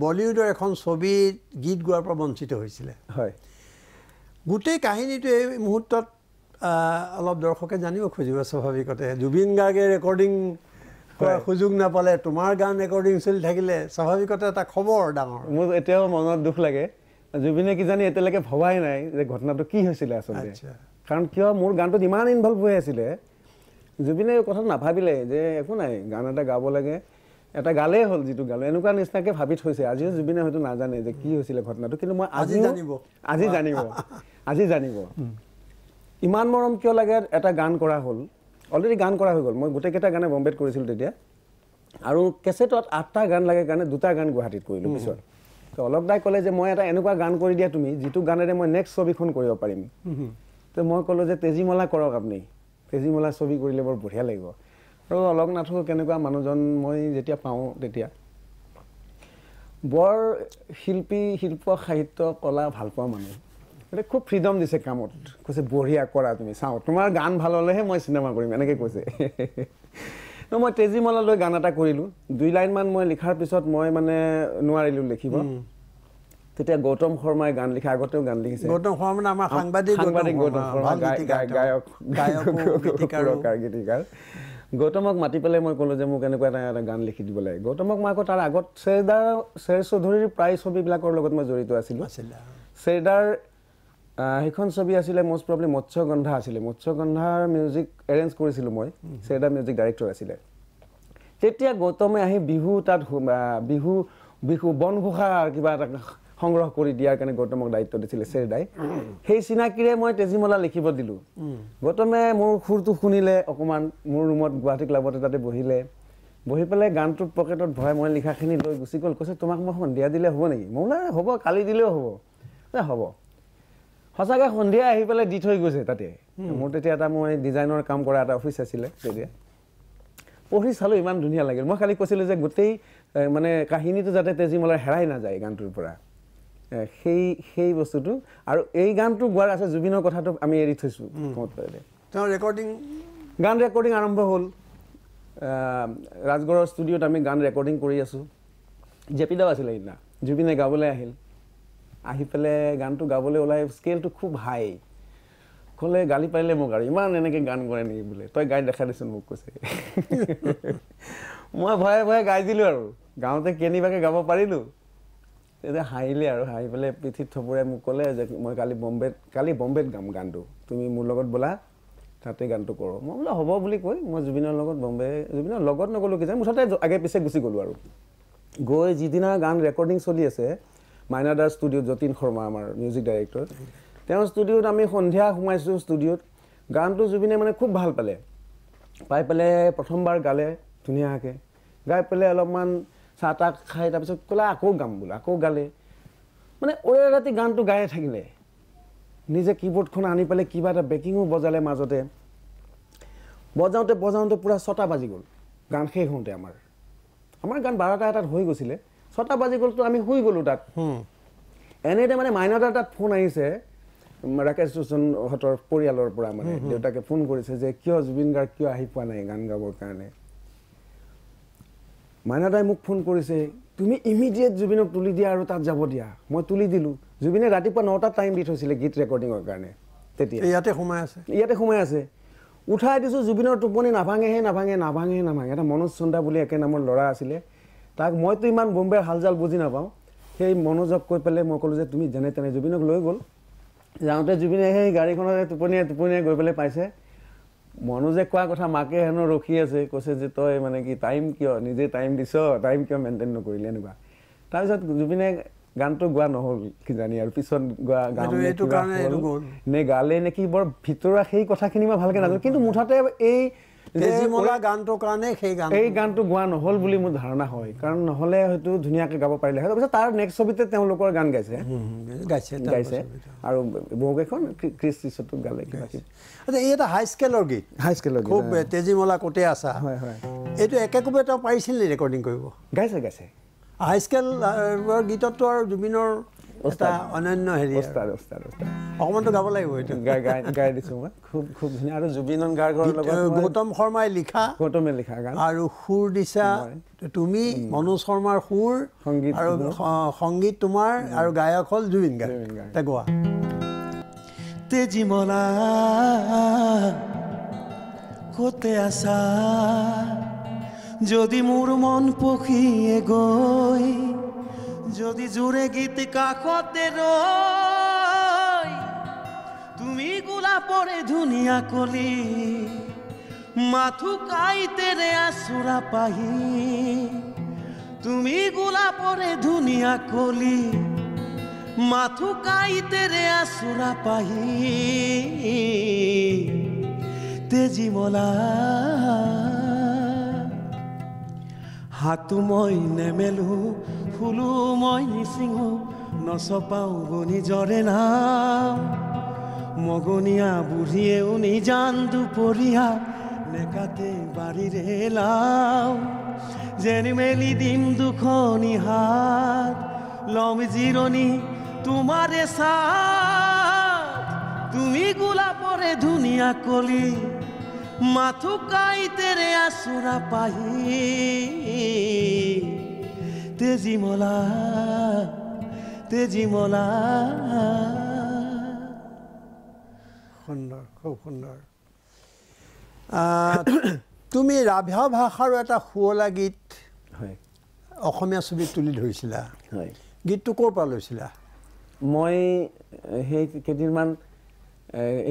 বলিউডৰ এখন ছবিত গীত গোৱাৰ পৰা বঞ্চিত হৈছিলে। হয়। গোটেই কাহিনীটো এই মুহূৰ্তত অলপ দৰ্শকে জানিব খুজিব স্বাভাৱিকতে। জুবিন গাৰ্গে ৰেকৰ্ডিং কৰাৰ সুযোগ নাপালে তোমাৰ গান ৰেকৰ্ডিং চলি থাকিলে স্বাভাৱিকতে এটা খবৰ ডাঙৰ। মোৰ এতিয়াও মনত দুখ লাগে। জুবিনে কিজানি এতিয়ালৈকে ভবাই নাই যে ঘটনাটো কি হৈছিলে আচলতে। আচ্ছা। কাৰণ কিয় মোৰ গানটোত ইমান ইনভলভ হৈ আছিলে জুবিনে এই কথাটো নাভাবিলে যে একো নাই গান এটা গাব লাগে এটা গালেই হ'ল যিটো গালো এনেকুৱা নিচিনাকৈ ভাবি থৈছে। আজিও জুবিনে হয়তো নাজানে যে কি হৈছিলে ঘটনাটো কিন্তু মই আজি জানিব। আজি জানিব আজি জানিব। ইমান মৰম কিয় লাগে এটা গান কৰা হ'ল। অলৰেডি গান কৰা হৈ গ'ল। মই গোটেইকেইটা গানে বম্বেত কৰিছিলোঁ তেতিয়া। আৰু কেছেটত আঠটা গান লাগে কাৰণে দুটা গান গুৱাহাটীত কৰিলোঁ পিছত। তো অলক দাই ক'লে যে মই এটা এনেকুৱা গান কৰি দিয়া তুমি যিটো গানেৰে মই নেক্সট ছবিখন কৰিব পাৰিম। তো মই ক'লোঁ যে তেজীমলা কৰক আপুনি। তেজীমলা ছবি কৰিলে বৰ বঢ়িয়া লাগিব। আৰু অলক নাথো কেনেকুৱা মানুহজন মই যেতিয়া পাওঁ তেতিয়া। বৰ শিল্পী শিল্প সাহিত্য কলা ভাল পোৱা মানুহ। গতিকে খুব ফ্ৰীডম দিছে কামত। কৈছে বঢ়িয়া কৰা তুমি চাওঁ তোমাৰ গান ভাল হ'লেহে মই চিনেমা কৰিম এনেকৈ কৈছে। মই তেজীমলালৈ গান এটা কৰিলোঁ। দুই লাইনমান মই লিখাৰ পিছত মই মানে নোৱাৰিলোঁ লিখিব। তেতিয়া গৌতম শৰ্মাই গান লিখা আগতেও গান লিখিছে। গৌতম শৰ্মা মানে আমাৰ সাংবাদিক সাংবাদিক গৌতম শৰ্মা। গায়ক গায়কো, গীতিকাৰো। গৌতমক মাতি পেলাই মই ক'লোঁ যে মোক এনেকুৱা এটা এটা গান লিখি দিব লাগে। গৌতমক মই আকৌ তাৰ আগত শ্বেৰদাৰ শ্বেৰ চৌধুৰীৰ প্ৰায় ছবিবিলাকৰ লগত মই জড়িত আছিলোঁ। শ্বেৰদাৰ আহ, সেইখন ছবি আছিলে মষ্ট প্ৰব্লি মৎস্যগন্ধা আছিলে। মৎস্যগন্ধাৰ মিউজিক এৰেঞ্জ কৰিছিলোঁ মই। শ্বেৰদাৰ মিউজিক ডাইৰেক্টৰ আছিলে। তেতিয়া গৌতমে আহি বিহু তাত বিহু বিহু বনঘোষা কিবা এটা সংগ্ৰহ কৰি দিয়াৰ কাৰণে গৌতমক দায়িত্ব দিছিলে শ্বেৰদাই। সেই চিনাকিৰে মই তেজীমলা লিখিব দিলোঁ। গৌতমে মোৰ সুৰটো শুনিলে অকণমান মোৰ ৰুমত গুৱাহাটী ক্লাবতে তাতে বহিলে। বহি পেলাই গানটো পকেটত ভৰাই মই লিখাখিনি লৈ গুচি গ'ল। কৈছে তোমাক মই সন্ধিয়া দিলে হ'ব নেকি? মই বোলে হ'ব কালি দিলেও হ'ব। হ'ব। সঁচাকৈ সন্ধিয়া আহি পেলাই দি থৈ গৈছে তাতে। মোৰ তেতিয়া এটা মই ডিজাইনৰ কাম কৰা এটা অফিচ আছিলে তেতিয়া। পঢ়ি চালোঁ ইমান ধুনীয়া লাগিল। মই খালি কৈছিলোঁ যে গোটেই মানে কাহিনীটো যাতে তেজীমলাৰ হেৰাই নাযায় গানটোৰ পৰা। সেই সেই বস্তুটো। আৰু এই গানটো গোৱাৰ আছে জুবিনৰ কথাটো আমি এৰি থৈছোঁ। তেওঁ ৰেকৰ্ডিং গান ৰেকৰ্ডিং আৰম্ভ হ'ল। ৰাজগড়ৰ ষ্টুডিঅ'ত আমি গান ৰেকৰ্ডিং কৰি আছোঁ। জেপিদাও আছিলে সেইদিনা। জুবিনে গাবলৈ আহিল। আহি পেলাই গানটো গাবলৈ ওলাই স্কেলটো খুব হাই ক'লে গালি পাৰিলে মোক আৰু ইমান এনেকৈ গান কৰে নেকি বোলে? তই গাই দেখাই দেচোন মোক কৈছে। মই ভয়ে ভয়ে গাই দিলোঁ আৰু। গাওঁতে কেনিবাকৈ গাব পাৰিলোঁ। তেতিয়া হাঁহিলে আৰু হাঁহি পেলাই পিঠিত থপৰাই মোক ক'লে যে মই কালি বম্বেত কালি বম্বেত গাম গানটো। তুমি মোৰ লগত ব'লা তাতে গানটো কৰোঁ। মই বোলে হ'ব বুলি কৈ মই জুবিনৰ লগত বম্বে জুবিনৰ লগত নগ'লোঁ কিজানি মুঠতে আগে পিছে গুচি গ'লোঁ আৰু। গৈ যিদিনা গান ৰেকৰ্ডিং চলি আছে মাইনাদাৰ ষ্টুডিঅ'ত যতীন শৰ্মা আমাৰ মিউজিক ডাইৰেক্টৰ তেওঁৰ ষ্টুডিঅ'ত আমি সন্ধিয়া সোমাইছোঁ ষ্টুডিঅ'ত গানটো জুবিনে মানে খুব ভাল পালে। পাই পেলাই প্ৰথমবাৰ গালে ধুনীয়াকৈ। গাই পেলাই অলপমান চাহ তাহ খাই তাৰপিছত ক'লে আকৌ গাম বোলে আকৌ গালে। মানে ওৰে ৰাতি গানটো গায়ে থাকিলে। নিজে কীবৰ্ডখন আনি পেলাই কিবা এটা বেকিঙো বজালে মাজতে। বজাওঁতে বজাওঁতে পূৰা ছটা বাজি গ'ল। গান শেষ হওঁতে আমাৰ। আমাৰ গান বাৰটা এটাত হৈ গৈছিলে। ছটা বাজি গ'লতো আমি শুই গ'লোঁ তাত। এনেতে মানে মাইনাদাৰ তাত ফোন আহিছে। ৰাকেশ ৰোশনহঁতৰ পৰিয়ালৰ পৰা মানে। দেউতাকে ফোন কৰিছে যে কিয় জুবিন গাৰ্গ কিয় আহি পোৱা নাই গান গাবৰ কাৰণে? মাইনাদাই মোক ফোন কৰিছে তুমি ইমিডিয়েট জুবিনক তুলি দিয়া আৰু তাত যাব দিয়া। মই তুলি দিলোঁ। জুবিনে ৰাতিপুৱা নটাত টাইম দি থৈছিলে গীত ৰেকৰ্ডিঙৰ কাৰণে তেতিয়া। ইয়াতে সোমাই আছে। ইয়াতে সোমাই আছে। উঠাই দিছোঁ জুবিনৰ টোপনি নাভাঙেহে নাভাঙে নাভাঙেহে নাভাঙে। এটা মনোজ চন্দা বুলি একে নামৰ ল'ৰা আছিলে। তাক মইতো ইমান বম্বেৰ হালজাল বুজি নাপাওঁ। সেই মনোজক কৈ পেলাই মই ক'লোঁ যে তুমি যেনে তেনে জুবিনক লৈ গ'ল। যাওঁতে জুবিনে সেই গাড়ীখনতে টোপনিয়াই টোপনিয়াই গৈ পেলাই পাইছে। মনোজে কোৱা কথা মাকে হেনো ৰখি আছে কৈছে যে তই মানে কি টাইম কিয় নিজে টাইম দিছ টাইম কিয় মেইনটেইন নকৰিলি এনেকুৱা। তাৰপিছত জুবিনে গানটো গোৱা নহ'ল কিজানি আৰু পিছত গোৱা গান নে গ'ল। নে নেকি বৰ ভিতৰুৱা সেই কথাখিনি মই ভালকৈ নাজানো। কিন্তু মুঠতে এই গানটোৰ কাৰণে সেই গান এই গানটো গোৱা নহ'ল বুলি মোৰ ধাৰণা হয় কাৰণ নহ'লে হয়তো ধুনীয়াকৈ গাব পাৰিলে হয়। তাৰপিছত তাৰ নেক্সট ছবিতে তেওঁলোকৰ গান গাইছে। গাইছে গাইছে। আৰু বহুকেইখন ক্ৰিছ ত্ৰিছতো গালে। আচ্ছা এই এটা হাই স্কেলৰ গীত। হাই স্কেলৰ গীত, খুব। তেজীমলা কোটে আছা। হয়, হয়। এইটো একেকোবে তেওঁ পাৰিছিল নি ৰেকৰ্ডিং কৰিব? গাইছে গাইছে। হাই স্কেল আহ, গীতততো আৰু জুবিনৰ এটা। অনন্য হেৰি। ওস্তাদ ওস্তাদ ওস্তাদ। অকণমানতো গাব লাগিব এইটো। গাই গাই গাই দিছোঁ মই। খুব খুব ধুনীয়া। আৰু জুবিনন গাৰ্গৰ গীত, লগত গৌতম শৰ্মাই লিখা। গৌতমে লিখা গান। আৰু সুৰ দিছা তুমি মনোজ শৰ্মাৰ সুৰ। সংগীত আৰু সংগীত তোমাৰ আৰু গায়ক হ'ল জুবিন গাৰ্গ। জুবিন গাৰ্গ। তে গোৱা। তেজীমলা কতে আছা? যদি মোৰ মন পখিয়ে গৈ যদি জোৰে গীত কাষতে ৰৈ তুমি গোলাপৰে ধুনীয়া কলি মাথো কাইতেৰে আচুৰা পাহি। তুমি গোলাপৰে ধুনীয়া কলি মাথো কাইতেৰে আচুৰা পাহি। তেজীমলা হাতো মই নেমেলো ফুলো মই নিচিঙো নচপাও নিজৰে নাম। মগনীয়া বুঢ়ীয়েও নিজান দুপৰীয়া নেকাতে বাৰীৰে লাও যেন মেলি দিম দুখনি হাত, লম জিৰণি তোমাৰে চাত তুমি গোলাপৰে ধুনীয়া কলি মাথুকাই তেরে আসুরা পাহি। তেজি মলা তেজি মলা। সুন্দৰ খুব সুন্দৰ। তুমি ৰাভা ভাষাৰো এটা শুৱলা গীত হয়। অসমীয়া ছবিত তুলি ধৰিছিলা। হয়। গীতটো ক'ৰ পৰা লৈছিলা? মই সেই কেইদিনমান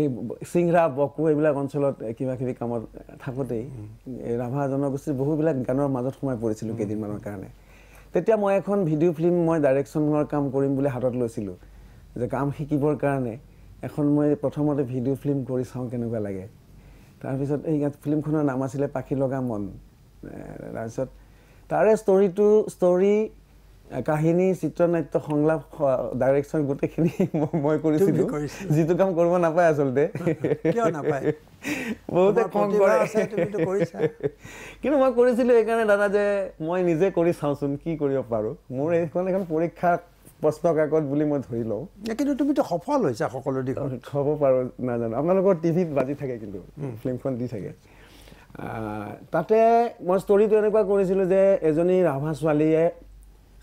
এই চিংৰা বকু এইবিলাক অঞ্চলত কিবা কিবি কামত থাকোঁতেই এই ৰাভা জনগোষ্ঠীৰ বহুবিলাক গানৰ মাজত সোমাই পৰিছিলোঁ কেইদিনমানৰ কাৰণে। তেতিয়া মই এখন ভিডিঅ' ফিল্ম মই ডাইৰেকশ্যনৰ কাম কৰিম বুলি হাতত লৈছিলোঁ। যে কাম শিকিবৰ কাৰণে এখন মই প্ৰথমতে ভিডিঅ' ফিল্ম কৰি চাওঁ কেনেকুৱা লাগে। তাৰপিছত এই ফিল্মখনৰ নাম আছিলে পাখি লগা মন। তাৰপিছত তাৰে ষ্টৰিটো ষ্টৰি কাহিনী চিত্ৰনাট্য সংলাপ ডাইৰেকশ্যন গোটেইখিনি মই কৰিছিলোঁ। যিটো কাম কৰিব নাপায় আচলতে? বহুতে খং প্ৰতিভা কৰে। কিন্তু মই কৰিছিলোঁ এইকাৰণে দাদা যে মই নিজে কৰি চাওঁচোন কি কৰিব পাৰোঁ। মোৰ এইখন এখন পৰীক্ষা প্ৰশ্ন কাকত বুলি মই ধৰি লওঁ। কিন্তু তুমিতো সফল হৈছা সকলো দিশত। হ'ব পাৰোঁ নাজানো। আপোনালোকৰ টিভিত বাজি থাকে কিন্তু ফিল্মখন দি থাকে। তাতে মই ষ্টৰিটো এনেকুৱা কৰিছিলোঁ যে এজনী ৰাভা ছোৱালীয়ে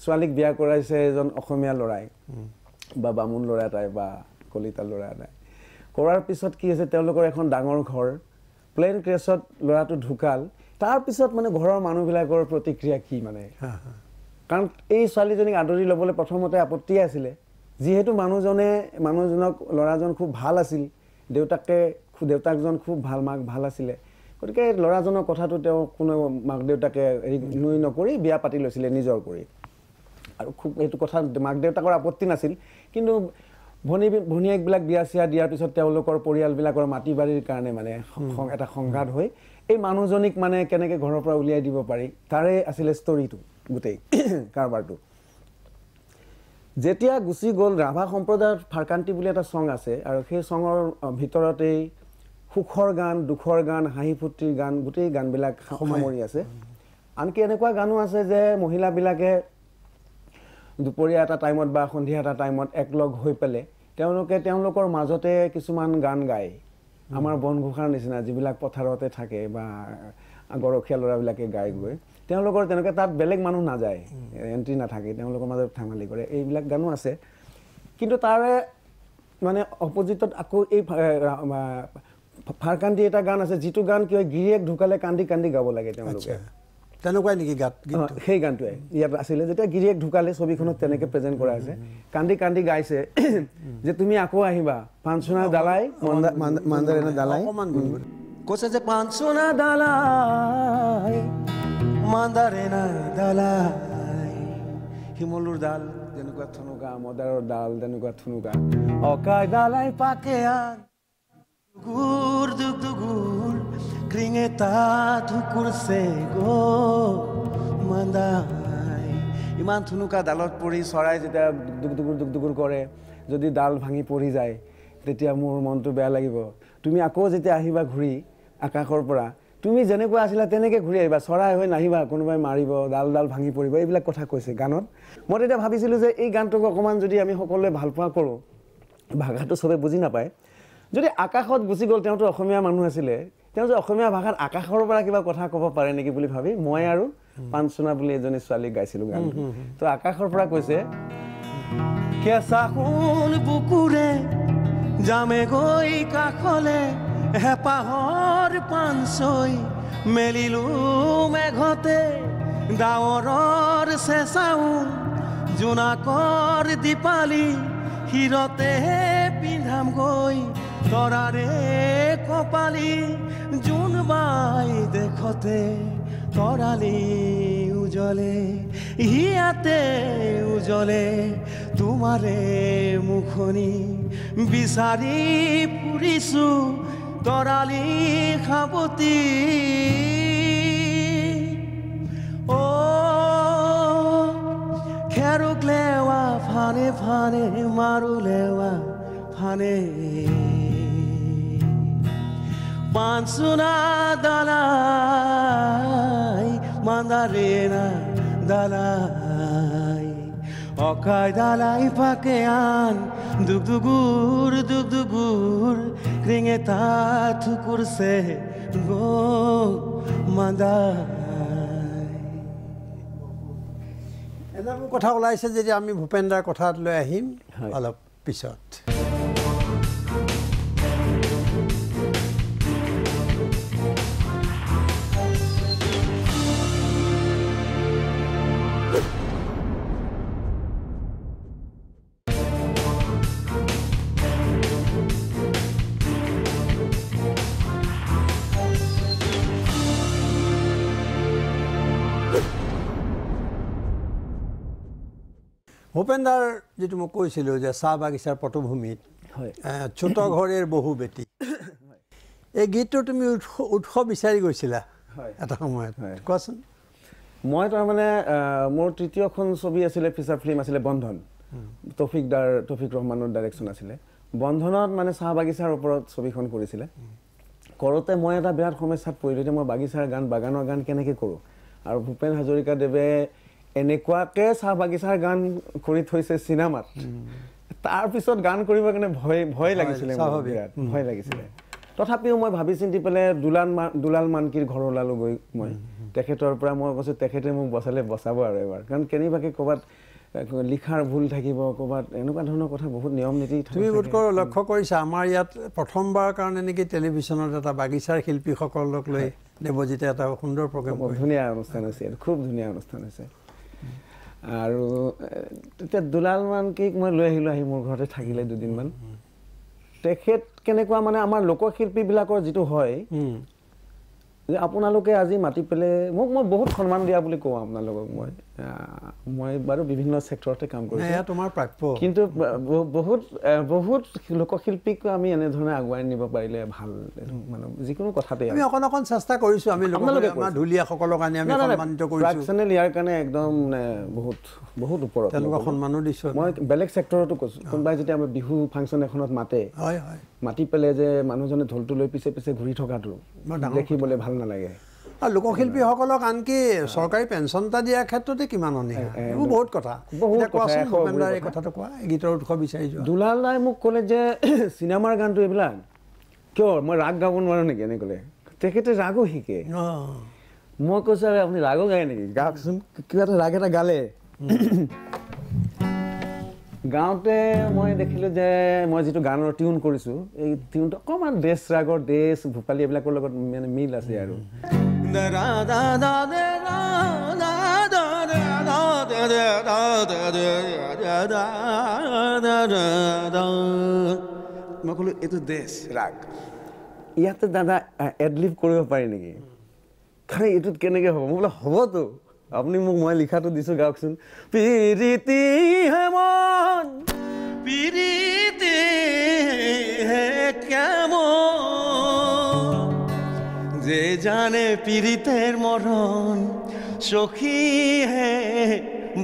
ছোৱালীক বিয়া কৰাইছে এজন অসমীয়া ল'ৰাই বা বামুণ ল'ৰা এটাই বা কলিতা ল'ৰা এটাই। কৰাৰ পিছত কি হৈছে তেওঁলোকৰ এখন ডাঙৰ ঘৰ প্লেন ক্ৰেছত ল'ৰাটো ঢুকাল। তাৰপিছত মানে ঘৰৰ মানুহবিলাকৰ প্ৰতিক্ৰিয়া কি মানে? কাৰণ এই ছোৱালীজনীক আদৰি ল'বলৈ প্ৰথমতে আপত্তি আছিলে। যিহেতু মানুহজনে মানুহজনক ল'ৰাজন খুব ভাল আছিল দেউতাকে দেউতাকজন খুব ভাল মাক ভাল আছিলে। গতিকে ল'ৰাজনৰ কথাটো তেওঁ কোনো মাক দেউতাকে হেৰি নুই নকৰি বিয়া পাতি লৈছিলে নিজৰ কৰি। আৰু খুব এইটো কথা মাক দেউতাকৰ আপত্তি নাছিল। কিন্তু ভনী ভনীয়েকবিলাক বিয়া চিয়া দিয়াৰ পিছত তেওঁলোকৰ পৰিয়ালবিলাকৰ মাটি বাৰীৰ কাৰণে মানে এটা সংঘাত হৈ এই মানুহজনীক মানে কেনেকৈ ঘৰৰ পৰা উলিয়াই দিব পাৰি তাৰে আছিলে ষ্টৰিটো গোটেই কাৰবাৰটো। যেতিয়া গুচি গ'ল ৰাভা সম্প্ৰদায়ৰ ফাৰকান্তি বুলি এটা চং আছে আৰু সেই চঙৰ ভিতৰতেই সুখৰ গান দুখৰ গান হাঁহি ফূৰ্তিৰ গান গোটেই গানবিলাক সামৰি আছে। আনকি এনেকুৱা গানো আছে যে মহিলাবিলাকে দুপৰীয়া এটা টাইমত বা সন্ধিয়া এটা টাইমত একলগ হৈ পেলাই তেওঁলোকে তেওঁলোকৰ মাজতে কিছুমান গান গায়। আমাৰ বনঘোষাৰ নিচিনা যিবিলাক পথাৰতে থাকে বা গৰখীয়া ল'ৰাবিলাকে গাই গৈ তেওঁলোকৰ তেনেকৈ তাত বেলেগ মানুহ নাযায় এণ্ট্ৰি নাথাকে তেওঁলোকৰ মাজত ধেমালি কৰে এইবিলাক গানো আছে। কিন্তু তাৰে মানে অপজিটত আকৌ এই ফা- এ, ৰা- মা- ফাৰকান্তি এটা গান আছে যিটো গান কি হয় গিৰিয়েক ঢুকালে কান্দি কান্দি গাব লাগে তেওঁলোকে। তেনেকুৱাই নেকি গাত সেই গানটোৱে। ইয়াত আছিলে যেতিয়া গিৰিয়েক ঢুকালে ছবিখনত তেনেকে প্ৰেজেণ্ট কৰা হৈছে কান্দি কান্দি গাইছে। যে তুমি আকৌ আহিবা। পাঞ্চনা দালাই। মন্দা- মান্দা- মান্দাৰেনা দালাই। কৈছে যে পাঁচোনা দালাই মান্দাৰেনা দালাই শিমলুৰ ডাল যেনেকুৱা থুনুকা মদাৰৰ ডাল তেনেকুৱা থুনুকা। অকাই দালাই পাকে আন ইমান থুনুকা ডালত পৰি চৰাই যেতিয়া কৰে যদি ডাল ভাঙি পৰি যায় তেতিয়া মোৰ মনটো বেয়া লাগিব। তুমি আকৌ যেতিয়া আহিবা ঘূৰি আকাশৰ পৰা তুমি যেনেকুৱা আছিলা তেনেকৈ ঘূৰি আহিবা। চৰাই হৈ নাহিবা কোনোবাই মাৰিব ডাল ডাল ভাঙি পৰিব এইবিলাক কথা কৈছে গানত। মই তেতিয়া ভাবিছিলোঁ যে এই গানটোক অকণমান যদি আমি সকলোৱে ভাল পোৱা কৰোঁ ভাষাটো চবে বুজি নাপায়। যদি আকাশত গুচি গ'ল তেওঁতো অসমীয়া মানুহ আছিলে তেওঁ যে অসমীয়া ভাষাত আকাশৰ পৰা কিবা কথা ক'ব পাৰে নেকি বুলি ভাবি মই আৰু পাঞ্চনা বুলি এজনী ছোৱালীক গাইছিলোঁ গান। তো আকাশৰ পৰা কৈছে কেঁচা সোণ বুকুৰে যামে গৈ কাষলে হেঁপাহৰ পাঞ্চৈ মেলিলো মেঘতে ডাৱৰৰ চেঁচাও জোনাকৰ দীপালি শিৰতে পিন্ধাম গৈ তৰাৰে কপালি জোনবাই দেখতে তৰালি উজলে হিয়াতে উজলে তোমাৰে মুখনি বিচাৰি ফুৰিছো তৰালি সাৱতি অ খেৰুক লেৱা ফানে ফানে মাৰো লেৱা ফানে Pansuna dalai, mandarina dalai. Okai dalai pakean, duk dugur, duk dugur, kringeta tukur se গ' মাদাই এনেবোৰ কথা ওলাইছে যেতিয়া আমি ভূপেন্দ্ৰাৰ কথাত লৈ আহিম হয়। অলপ পিছত ভূপেন্দ্ৰাৰ যিটো মই কৈছিলোঁ যে চাহ বাগিচাৰ পটভূমিত হয়। ছোট ঘৰেৰ বহু বেটি। এই গীতটো তুমি উৎস উৎস বিচাৰি গৈছিলা হয়। এটা সময়ত। কোৱাচোন। মই তাৰমানে মোৰ তৃতীয়খন ছবি আছিলে ফিচাৰ ফিল্ম আছিলে বন্ধন। তৌফিক দাৰ তৌফিক ৰহমানৰ ডাইৰেকশ্যন আছিলে। বন্ধনত মানে চাহ বাগিচাৰ ওপৰত ছবিখন কৰিছিলে। কৰোঁতে মই এটা বিৰাট সমস্যাত পৰিলোঁ যে মই বাগিচাৰ গান বাগানৰ গান কেনেকৈ কৰোঁ? আৰু ভূপেন হাজৰিকাদেৱে এনেকুৱাকৈ চাহ বাগিচাৰ গান কৰি থৈছে চিনেমাত। তাৰপিছত গান কৰিবৰ কাৰণে ভয় ভয় লাগিছিলে। বিৰাট ভয় লাগিছিলে। তথাপিও মই ভাবি চিন্তি পেলাই দুলাল মান দুলাল মানকীৰ ঘৰ ওলালোঁ গৈ মই। তেখেতৰ পৰা মই কৈছোঁ তেখেতে মোক বচালে বচাব আৰু এবাৰ। কাৰণ কেনেবাকৈ ক'ৰবাত লিখাৰ ভুল থাকিব ক'ৰবাত এনেকুৱা ধৰণৰ কথা বহুত নিয়ম নীতি। তুমি বোধকৰ লক্ষ্য কৰিছা আমাৰ ইয়াত প্ৰথমবাৰৰ কাৰণে নেকি টেলিভিশ্যনত এটা বাগিচাৰ শিল্পীসকলক লৈ দেৱজিতে এটা সুন্দৰ প্ৰগ্ৰেম ধুনীয়া অনুষ্ঠান হৈছে খুব ধুনীয়া অনুষ্ঠান হৈছে। আৰু তেতিয়া দুলাল মানকীক মই লৈ আহিলোঁ আহি মোৰ ঘৰতে থাকিলে দুদিনমান। তেখেত কেনেকুৱা মানে আমাৰ লোকশিল্পীবিলাকৰ যিটো হয় যে আপোনালোকে আজি মাতি পেলাই মোক মই বহুত সন্মান দিয়া বুলি কওঁ আপোনালোকক মই। মই বাৰু বিভিন্ন ছেক্টৰতে কাম কৰিছোঁ। এয়া তোমাৰ প্ৰাপ্য। কিন্তু বহুত বহুত লোকশিল্পীক আমি এনেধৰণে আগুৱাই নিব পাৰিলে ভাল মানে যিকোনো কথাতে আমি অকণ অকণ চেষ্টা কৰিছোঁ আমি। ঢুলীয়াসকলৰ কাৰণে আমি সন্মানিত কৰিছোঁ। চেনেল ইয়াৰ কাৰণে একদম বহুত বহুত ওপৰত তেওঁলোকক সন্মানো দিছোঁ। আমি। মই বেলেগ ছেক্টৰতো কৈছোঁ। কোনোবাই যেতিয়া আমাৰ বিহু ফাংচন এখনত মাতে হয় হয়। মাতি পেলাই যে মানুহজনে ঢোলটো লৈ পিছে পিছে ঘূৰি থকাটো দেখিবলৈ ভাল নালাগে। আৰু লোকশিল্পীসকলক আনকি চৰকাৰী পেঞ্চন এটা দিয়াৰ ক্ষেত্ৰতে কিমান অনীহা? এইবোৰ বহুত কথা। এতিয়া কোৱাচোন এই কথাটো কোৱা গীতৰ উৎস বিচাৰি যোৱা। দুলাল দাই মোক ক'লে যে চিনেমাৰ গানটো এইবিলাক কিয় মই ৰাগ গাব নোৱাৰোঁ নেকি এনে ক'লে। তেখেতে ৰাগো শিকে। মই কৈছোঁ আৰু আপুনি ৰাগো গায় নেকি? গাওকচোন কিবা এটা ৰাগ এটা গালে। গাওঁতে মই দেখিলোঁ যে মই যিটো গানৰ টিউন কৰিছোঁ এই টিউনটো অকণমান দেশ ৰাগৰ দেশ ভূপালী এইবিলাকৰ লগত মানে মিল আছে আৰু। মই ক'লো, এইটো দেশ, ৰাগ। ইয়াতে দাদা এডলিভ কৰিব পাৰি নেকি? খালি এইটোত কেনেকৈ হ'ব? মই বোলে, হ'বতো। আপুনি মোক, মই লিখাটো দিছোঁ, গাওকচোন। প্ৰীতি হে মন পিরিতে হে কেমন? যে জানে পীড়িতের মরণ সখী হে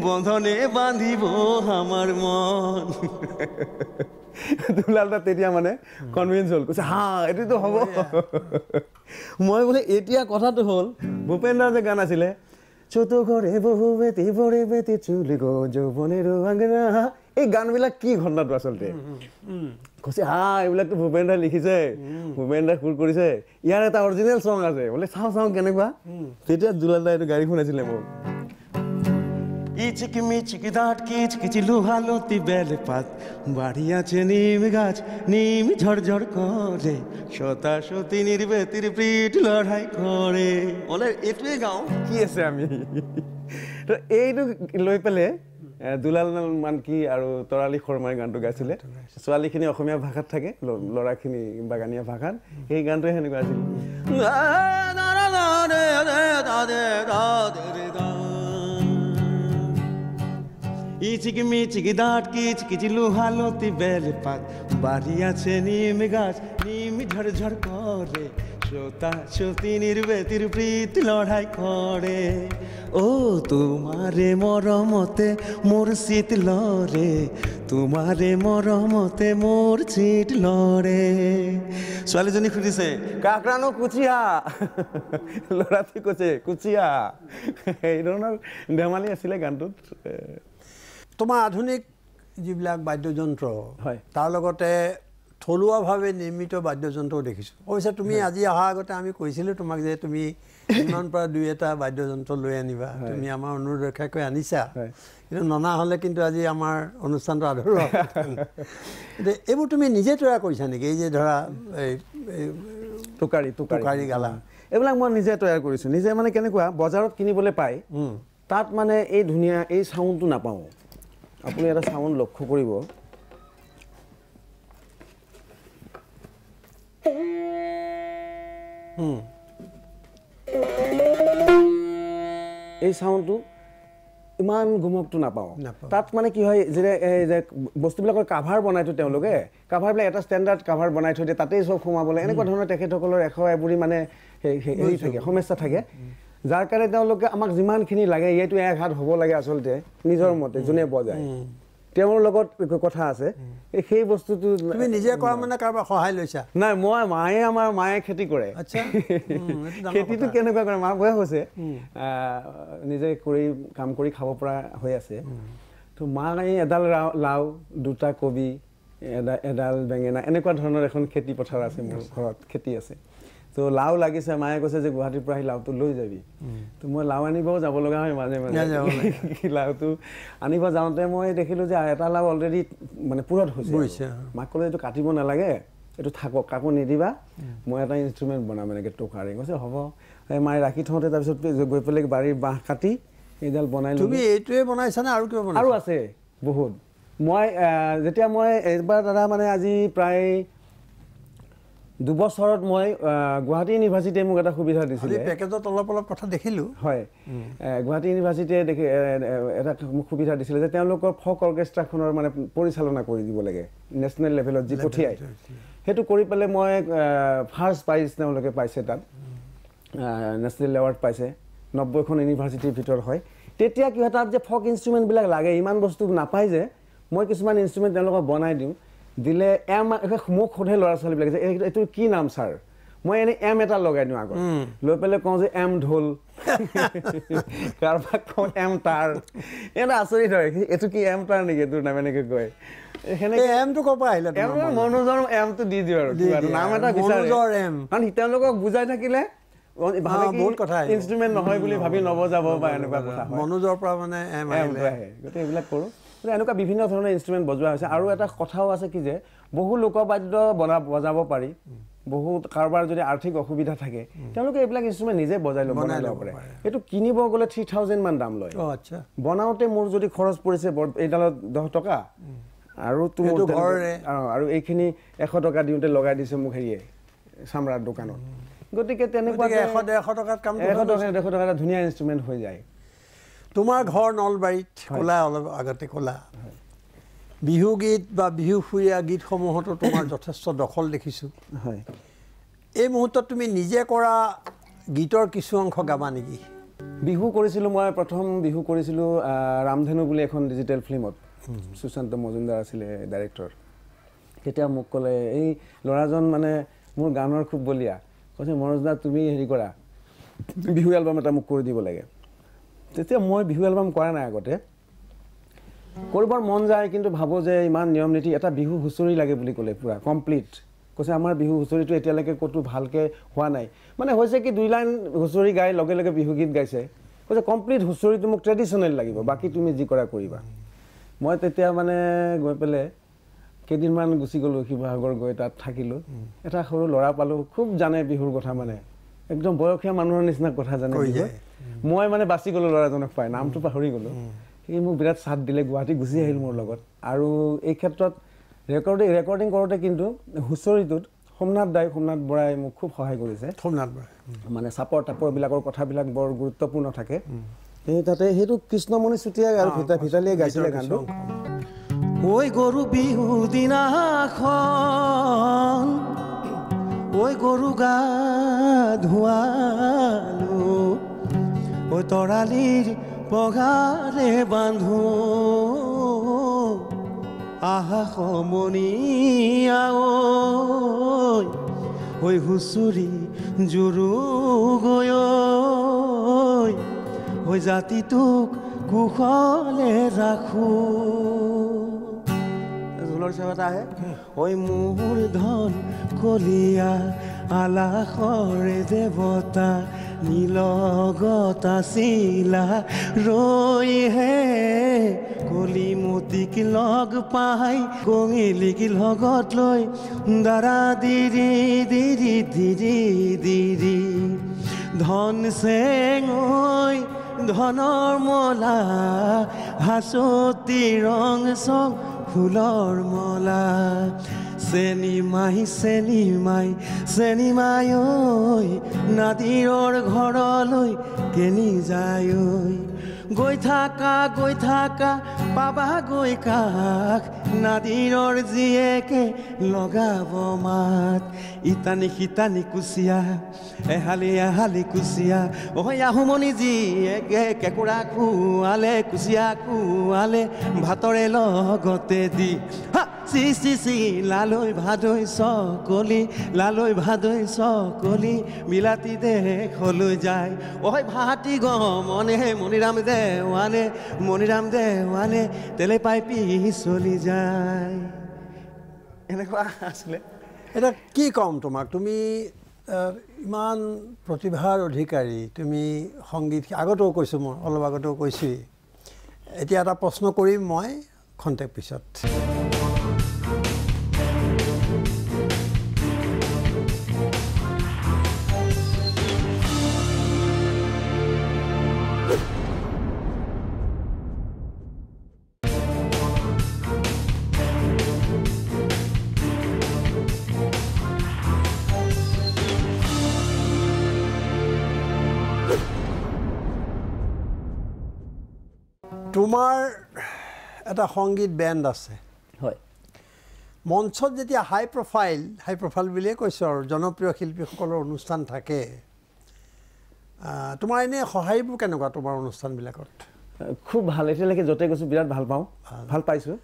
বন্ধনে বান্ধিব আমার মন। দুলাল দা তেতিয়া মানে কনভিন্স হ'ল কৈছে হা এইটোতো হ'ব। মই বোলে এতিয়া কথাটো হ'ল ভূপেন্দ্ৰৰ যে গান আছিলে চতু ঘৰে বহু বেটি বৰে বেটি চুলি গো যৌৱনেৰ আংগনা এই গানবিলাক কি ঘটনাটো আচলতে? কৈছে হা এইবিলাকতো ভূপেন্দ্ৰাই লিখিছে। ভূপেন্দ্ৰাই সুৰ কৰিছে। ইয়াৰ এটা অৰিজিনেল চং আছে। বোলে চাওঁ চাওঁ কেনেকুৱা? তেতিয়া দুলাল দা এইটো গাড়ী শুনাইছিলে মোক ইচিকি মিচিকি দাঁট কিচ কিচি লুহালতি বেলপাত বাড়ি আছে নিম গাছ নিম ঝরঝর করে সতা সতী নির্বেতির পিঠ লড়াই করে বলে এটুৱে গাওঁ। কি আছে আমি? তো এইটো লৈ পেলাই দুলাল মানকি আৰু তৰালী শৰ্মাই গানটো গাইছিলে। ছোৱালীখিনি অসমীয়া ভাষাত থাকে ল- ল'ৰাখিনি বাগানীয়া ভাষাত। সেই গানটোৱে সেনেকুৱা আছিল। ইচিকি মিচিকি দাঁট কিচ কিচি লুহালতি বেলপাত বাড়ি আছে নিম গাছ নিম ঝরঝর করে শ্রোতা সতী নির্বেতির প্রীতি লড়াই করে। ও তোমারে মরমতে মোর শীত লরে তোমারে মরমতে মোর চিট লৰে ছোৱালীজনী সুধিছে কাকৰানো কুচিয়া? ল'ৰাটোৱে কৈছে কুচিয়া? এই ধৰণৰ ধেমালি আছিলে গানটোত। তোমাৰ আধুনিক যিবিলাক বাদ্যযন্ত্ৰ হয়। তাৰ লগতে থলুৱাভাৱে নিৰ্মিত বাদ্যযন্ত্ৰও দেখিছোঁ। অৱশ্যে তুমি আজি অহাৰ আগতে আমি কৈছিলোঁ তোমাক যে তুমি ইমান পৰা দুই এটা বাদ্যযন্ত্ৰ লৈ আনিবা। তুমি আমাৰ অনুৰোধ ৰক্ষাকৈ আনিছা। কিন্তু ননা হ'লে কিন্তু আজি আমাৰ অনুষ্ঠানটো আধৰুৱা। এতিয়া এইবোৰ তুমি নিজে তৈয়াৰ কৰিছা নেকি? এই যে ধৰা এই টোকাৰী টোকাৰী। গালা। এইবিলাক মই নিজে তৈয়াৰ কৰিছোঁ। নিজে মানে কেনেকুৱা বজাৰত কিনিবলৈ পায় তাত মানে এই ধুনীয়া এই চাউণ্ডটো নাপাওঁ। আপুনি এটা চাউণ্ড লক্ষ্য কৰিব। এই চাউণ্ডটো ইমান গুমকটো নাপাওঁ। তাত মানে কি হয় যে বস্তুবিলাকৰ কাভাৰ বনাই থয় তেওঁলোকে কাভাৰবিলাক এটা ষ্টেণ্ডাৰ্ড কাভাৰ বনাই থৈ দিয়ে তাতেই চব সোমাবলৈ। এনেকুৱা ধৰণৰ তেখেতসকলৰ এশ এবুৰি মানে হেৰি থাকে সমস্যা থাকে। যাৰ কাৰণে তেওঁলোকে আমাক যিমানখিনি লাগে এইটো এক হাত হ'ব লাগে আচলতে নিজৰ মতে যোনে বজায়। তেওঁৰ লগত কথা আছে। সেই বস্তুটো তুমি নিজে কৰা মানে কাৰোবাৰ সহায় লৈছা? নাই মই মায়ে আমাৰ মায়ে খেতি কৰে। খেতিটো। কেনেকুৱা কৰে? মাৰ বয়স হৈছে। নিজে কৰি কাম কৰি খাব পৰা হৈ আছে। তো মায়ে এডাল লাও দুটা কবি এডাল এডাল বেঙেনা এনেকুৱা ধৰণৰ এখন খেতি পথাৰ আছে মোৰ ঘৰত খেতি আছে। তো লাও লাগিছে মায়ে কৈছে যে গুৱাহাটীৰ পৰা আহি লাওটো লৈ যাবি। তো মই লাও আনিবও যাব লগা হয় মাজে মাজে। লাওটো আনিব যাওঁতে মই দেখিলোঁ যে এটা লাও অলৰেডি মানে পুৰত হৈছে। মাক ক'লে এইটো কাটিব নালাগে এইটো থাকক কাকো নিদিবা। মই এটা ইনষ্ট্ৰুমেণ্ট বনাম এনেকৈ টকাৰে। কৈছে হ'ব। এই মায়ে ৰাখি থওঁতে তাৰপিছত গৈ পেলাই বাৰীৰ বাঁহ কাটি এইডাল বনাই। তুমি এইটোৱে বনাইছানে আৰু কিবা আৰু বনাইছা আছে বহুত। মই যেতিয়া মই এইবাৰ দাদা মানে আজি প্ৰায় দুবছৰত মই গুৱাহাটী ইউনিভাৰ্চিটিয়ে মোক এটা সুবিধা দিছিলে। পেকেজত অলপ অলপ কথা দেখিলোঁ। হয়। গুৱাহাটী ইউনিভাৰ্চিটিয়ে দেখি এটা মোক সুবিধা দিছিলে যে তেওঁলোকৰ ফক অৰ্কেষ্ট্ৰাখনৰ মানে পৰিচালনা কৰি দিব লাগে নেশ্যনেল লেভেলত যি পঠিয়াই সেইটো কৰি পেলাই মই ফাৰ্ষ্ট প্ৰাইজ তেওঁলোকে পাইছে তাত। নেশ্যনেল এৱাৰ্ড পাইছে। নব্বৈখন ইউনিভাৰ্চিটিৰ ভিতৰত হয়। তেতিয়া কি হয় তাত যে ফক ইনষ্ট্ৰুমেণ্টবিলাক লাগে ইমান বস্তু নাপায় যে মই কিছুমান ইনষ্ট্ৰুমেণ্ট তেওঁলোকক বনাই দিওঁ। দিলে এম মোক সোধে ল'ৰা ছোৱালীবিলাকে যে এই- এইটো কি নাম ছাৰ? মই এনেই এম এটা লগাই দিওঁ আগত। লৈ পেলাই কওঁ যে এম ঢোল। কাৰোবাক কওঁ এম তাঁৰ। এটা আচৰিত হয় এইটো কি এম তাঁৰ নেকি? এইটোৰ নাম এনেকৈ কয়? মনোজৰ তেওঁলোকক বুজাই থাকিলে। ইনষ্ট্ৰুমেণ্ট নহয় বুলি ভাবি নবজাব বা এনেকুৱা কথা পৰা মানে গতিকে এইবিলাক কৰোঁ। এনেকুৱা বিভিন্ন ধৰণৰ ইনষ্ট্ৰুমেণ্ট বজোৱা হৈছে। আৰু এটা কথাও আছে কি যে বহু লোকবাদ্য বনা বজাব পাৰি। বহুত কাৰোবাৰ যদি আৰ্থিক অসুবিধা থাকে তেওঁলোকে এইবিলাক ইনষ্ট্ৰুমেণ্ট নিজে বজাই ল'ব বনাই ল'ব পাৰে। এইটো কিনিব গ'লে থ্ৰী থাউজেণ্ড মান দাম লয়। আচ্ছা। বনাওঁতে মোৰ যদি খৰচ পৰিছে এইডালত দহ টকা আৰু তো মোৰ সেইটো তেনেকে- ঘৰৰে। অঁ, আৰু এইখিনি এশ টকা দিওঁতে লগাই দিছে মোক হেৰিয়ে চামৰাৰ দোকানত। গতিকে তেনেকুৱা এশ ডেৰশ টকাত কামটো এশ টকা। ডেৰশ টকা এটা ধুনীয়া ইনষ্ট্ৰুমেণ্ট হৈ যায়। তোমাৰ ঘৰ নলবাৰীত ক'লা অলপ আগতে ক'লা। বিহু গীত বা বিহু ফুৰীয়া গীতসমূহতো তোমাৰ যথেষ্ট দখল দেখিছোঁ। হয়। এই মুহূৰ্তত তুমি নিজে কৰা গীতৰ কিছু অংশ গাবা নেকি? বিহু কৰিছিলোঁ মই প্ৰথম বিহু কৰিছিলোঁ ৰামধেনু বুলি এখন ডিজিটেল ফিল্মত সুশান্ত মজুমদাৰ আছিলে ডাইৰেক্টৰ তেতিয়া মোক ক'লে এই ল'ৰাজন মানে মোৰ গানৰ খুব বলীয়া। কৈছে মনোজ দা তুমি হেৰি কৰা। বিহু এলবাম এটা মোক কৰি দিব লাগে। তেতিয়া মই বিহু এলবাম কৰা নাই আগতে। কৰিবৰ মন যায় কিন্তু ভাবোঁ যে ইমান নিয়ম নীতি এটা বিহু হুঁচৰি লাগে বুলি ক'লে পূৰা কমপ্লিট কৈছে আমাৰ বিহু হুঁচৰিটো এতিয়ালৈকে ক'তো ভালকৈ হোৱা নাই। মানে হৈছে কি দুই লাইন হুঁচৰি গাই লগে লগে বিহুগীত গাইছে। কৈছে কমপ্লিট হুঁচৰিটো মোক ট্ৰেডিশ্যনেল লাগিব বাকী তুমি যি কৰা কৰিবা। মই তেতিয়া মানে গৈ পেলাই কেইদিনমান গুচি গ'লোঁ শিৱসাগৰ গৈ তাত থাকিলোঁ। এটা সৰু ল'ৰা পালোঁ খুব জানে বিহুৰ কথা মানে। একদম বয়সীয়া মানুহৰ নিচিনা কথা জানে। মই মানে বাচি গ'লোঁ ল'ৰাজনক পাই নামটো পাহৰি গ'লোঁ। সি মোক বিৰাট চাথ দিলে গুৱাহাটী গুচি আহিল মোৰ লগত। আৰু এই ক্ষেত্ৰত ৰেকৰ্ডিং ৰেকৰ্ডিং কৰোঁতে কিন্তু হুঁচৰিটোত সোমনাথ দাই সোমনাথ বৰাই মোক খুব সহায় কৰিছে। সোমনাথ বৰা মানে চাপৰ তাপৰবিলাকৰ কথাবিলাক বৰ গুৰুত্বপূৰ্ণ থাকে। সেই তাতে সেইটো কৃষ্ণমণি চুতীয়াই আৰু ভিতা ভিতালীয়ে গাইছিলে গানটো। ঐ গৰু বিহু দিনাখন ঐ গৰু গা ধোৱালো। ঐ তৰালিৰ পঘাৰে বান্ধো আহা সমনীয়া ঐ হুঁচৰি জুৰু গৈ ঐ জাতিটোক কুশলে ৰাখো। ঢোলৰ চৰ্চা এটা আহে। ঐ মোৰ ধন কলীয়া আলাসৰে দেৱতা নীলগতা চিলা ৰৈ হে কলিমতিক লগ পাই কঙিলিক লগত লৈ দাৰা দিৰি দিৰি দিৰি দিৰি। ধন চেঙৈ ধনৰ মলা হাচতি ৰং চং ফুলৰ মলা। চেনি মাই চেনি মাই চেনি মাই ঐ নাদিৰৰ ঘৰলৈ কেনি যায় ঐ। গৈ থাকা গৈ থাকা পাবা গৈ কাষ নাদিৰৰ জীয়েকে লগাব মাত। ইটানি সিটানি কুচিয়া এহালি এহালি কুচিয়া। ঐ আহোমনি জীয়েকে কেঁকুৰা খুৱালে কুচিয়া খুৱালে ভাতৰে লগতে দি। হা! চি চি চি লালৈ ভাদৈ চকলি লালৈ ভাদৈ চকলি বিলাতী দেশলৈ যায়। ঐ ভাতি গমনে মণিৰাম দেৱানে মণিৰাম দেৱানে তেলে পাই পিছলি যায়। এনেকুৱা আছিলে। এতিয়া কি ক'ম তোমাক? তুমি ইমান প্ৰতিভাৰ অধিকাৰী তুমি সংগীত আগতেও কৈছোঁ মই অলপ আগতেও কৈছোঁৱেই। এতিয়া এটা প্ৰশ্ন কৰিম মই খন্তেক পিছত। এটা সংগীত বেণ্ড আছে। হয়। মঞ্চত যেতিয়া হাই প্ৰফাইল হাই প্ৰফাইল বুলিয়ে কৈছোঁ আৰু জনপ্ৰিয় শিল্পীসকলৰ অনুষ্ঠান থাকে তোমাৰ এনেই সঁহাৰিবোৰ কেনেকুৱা তোমাৰ অনুষ্ঠানবিলাকত? খুব ভাল এতিয়ালৈকে য'তে গৈছোঁ বিৰাট ভাল পাওঁ ভাল। পাইছোঁ।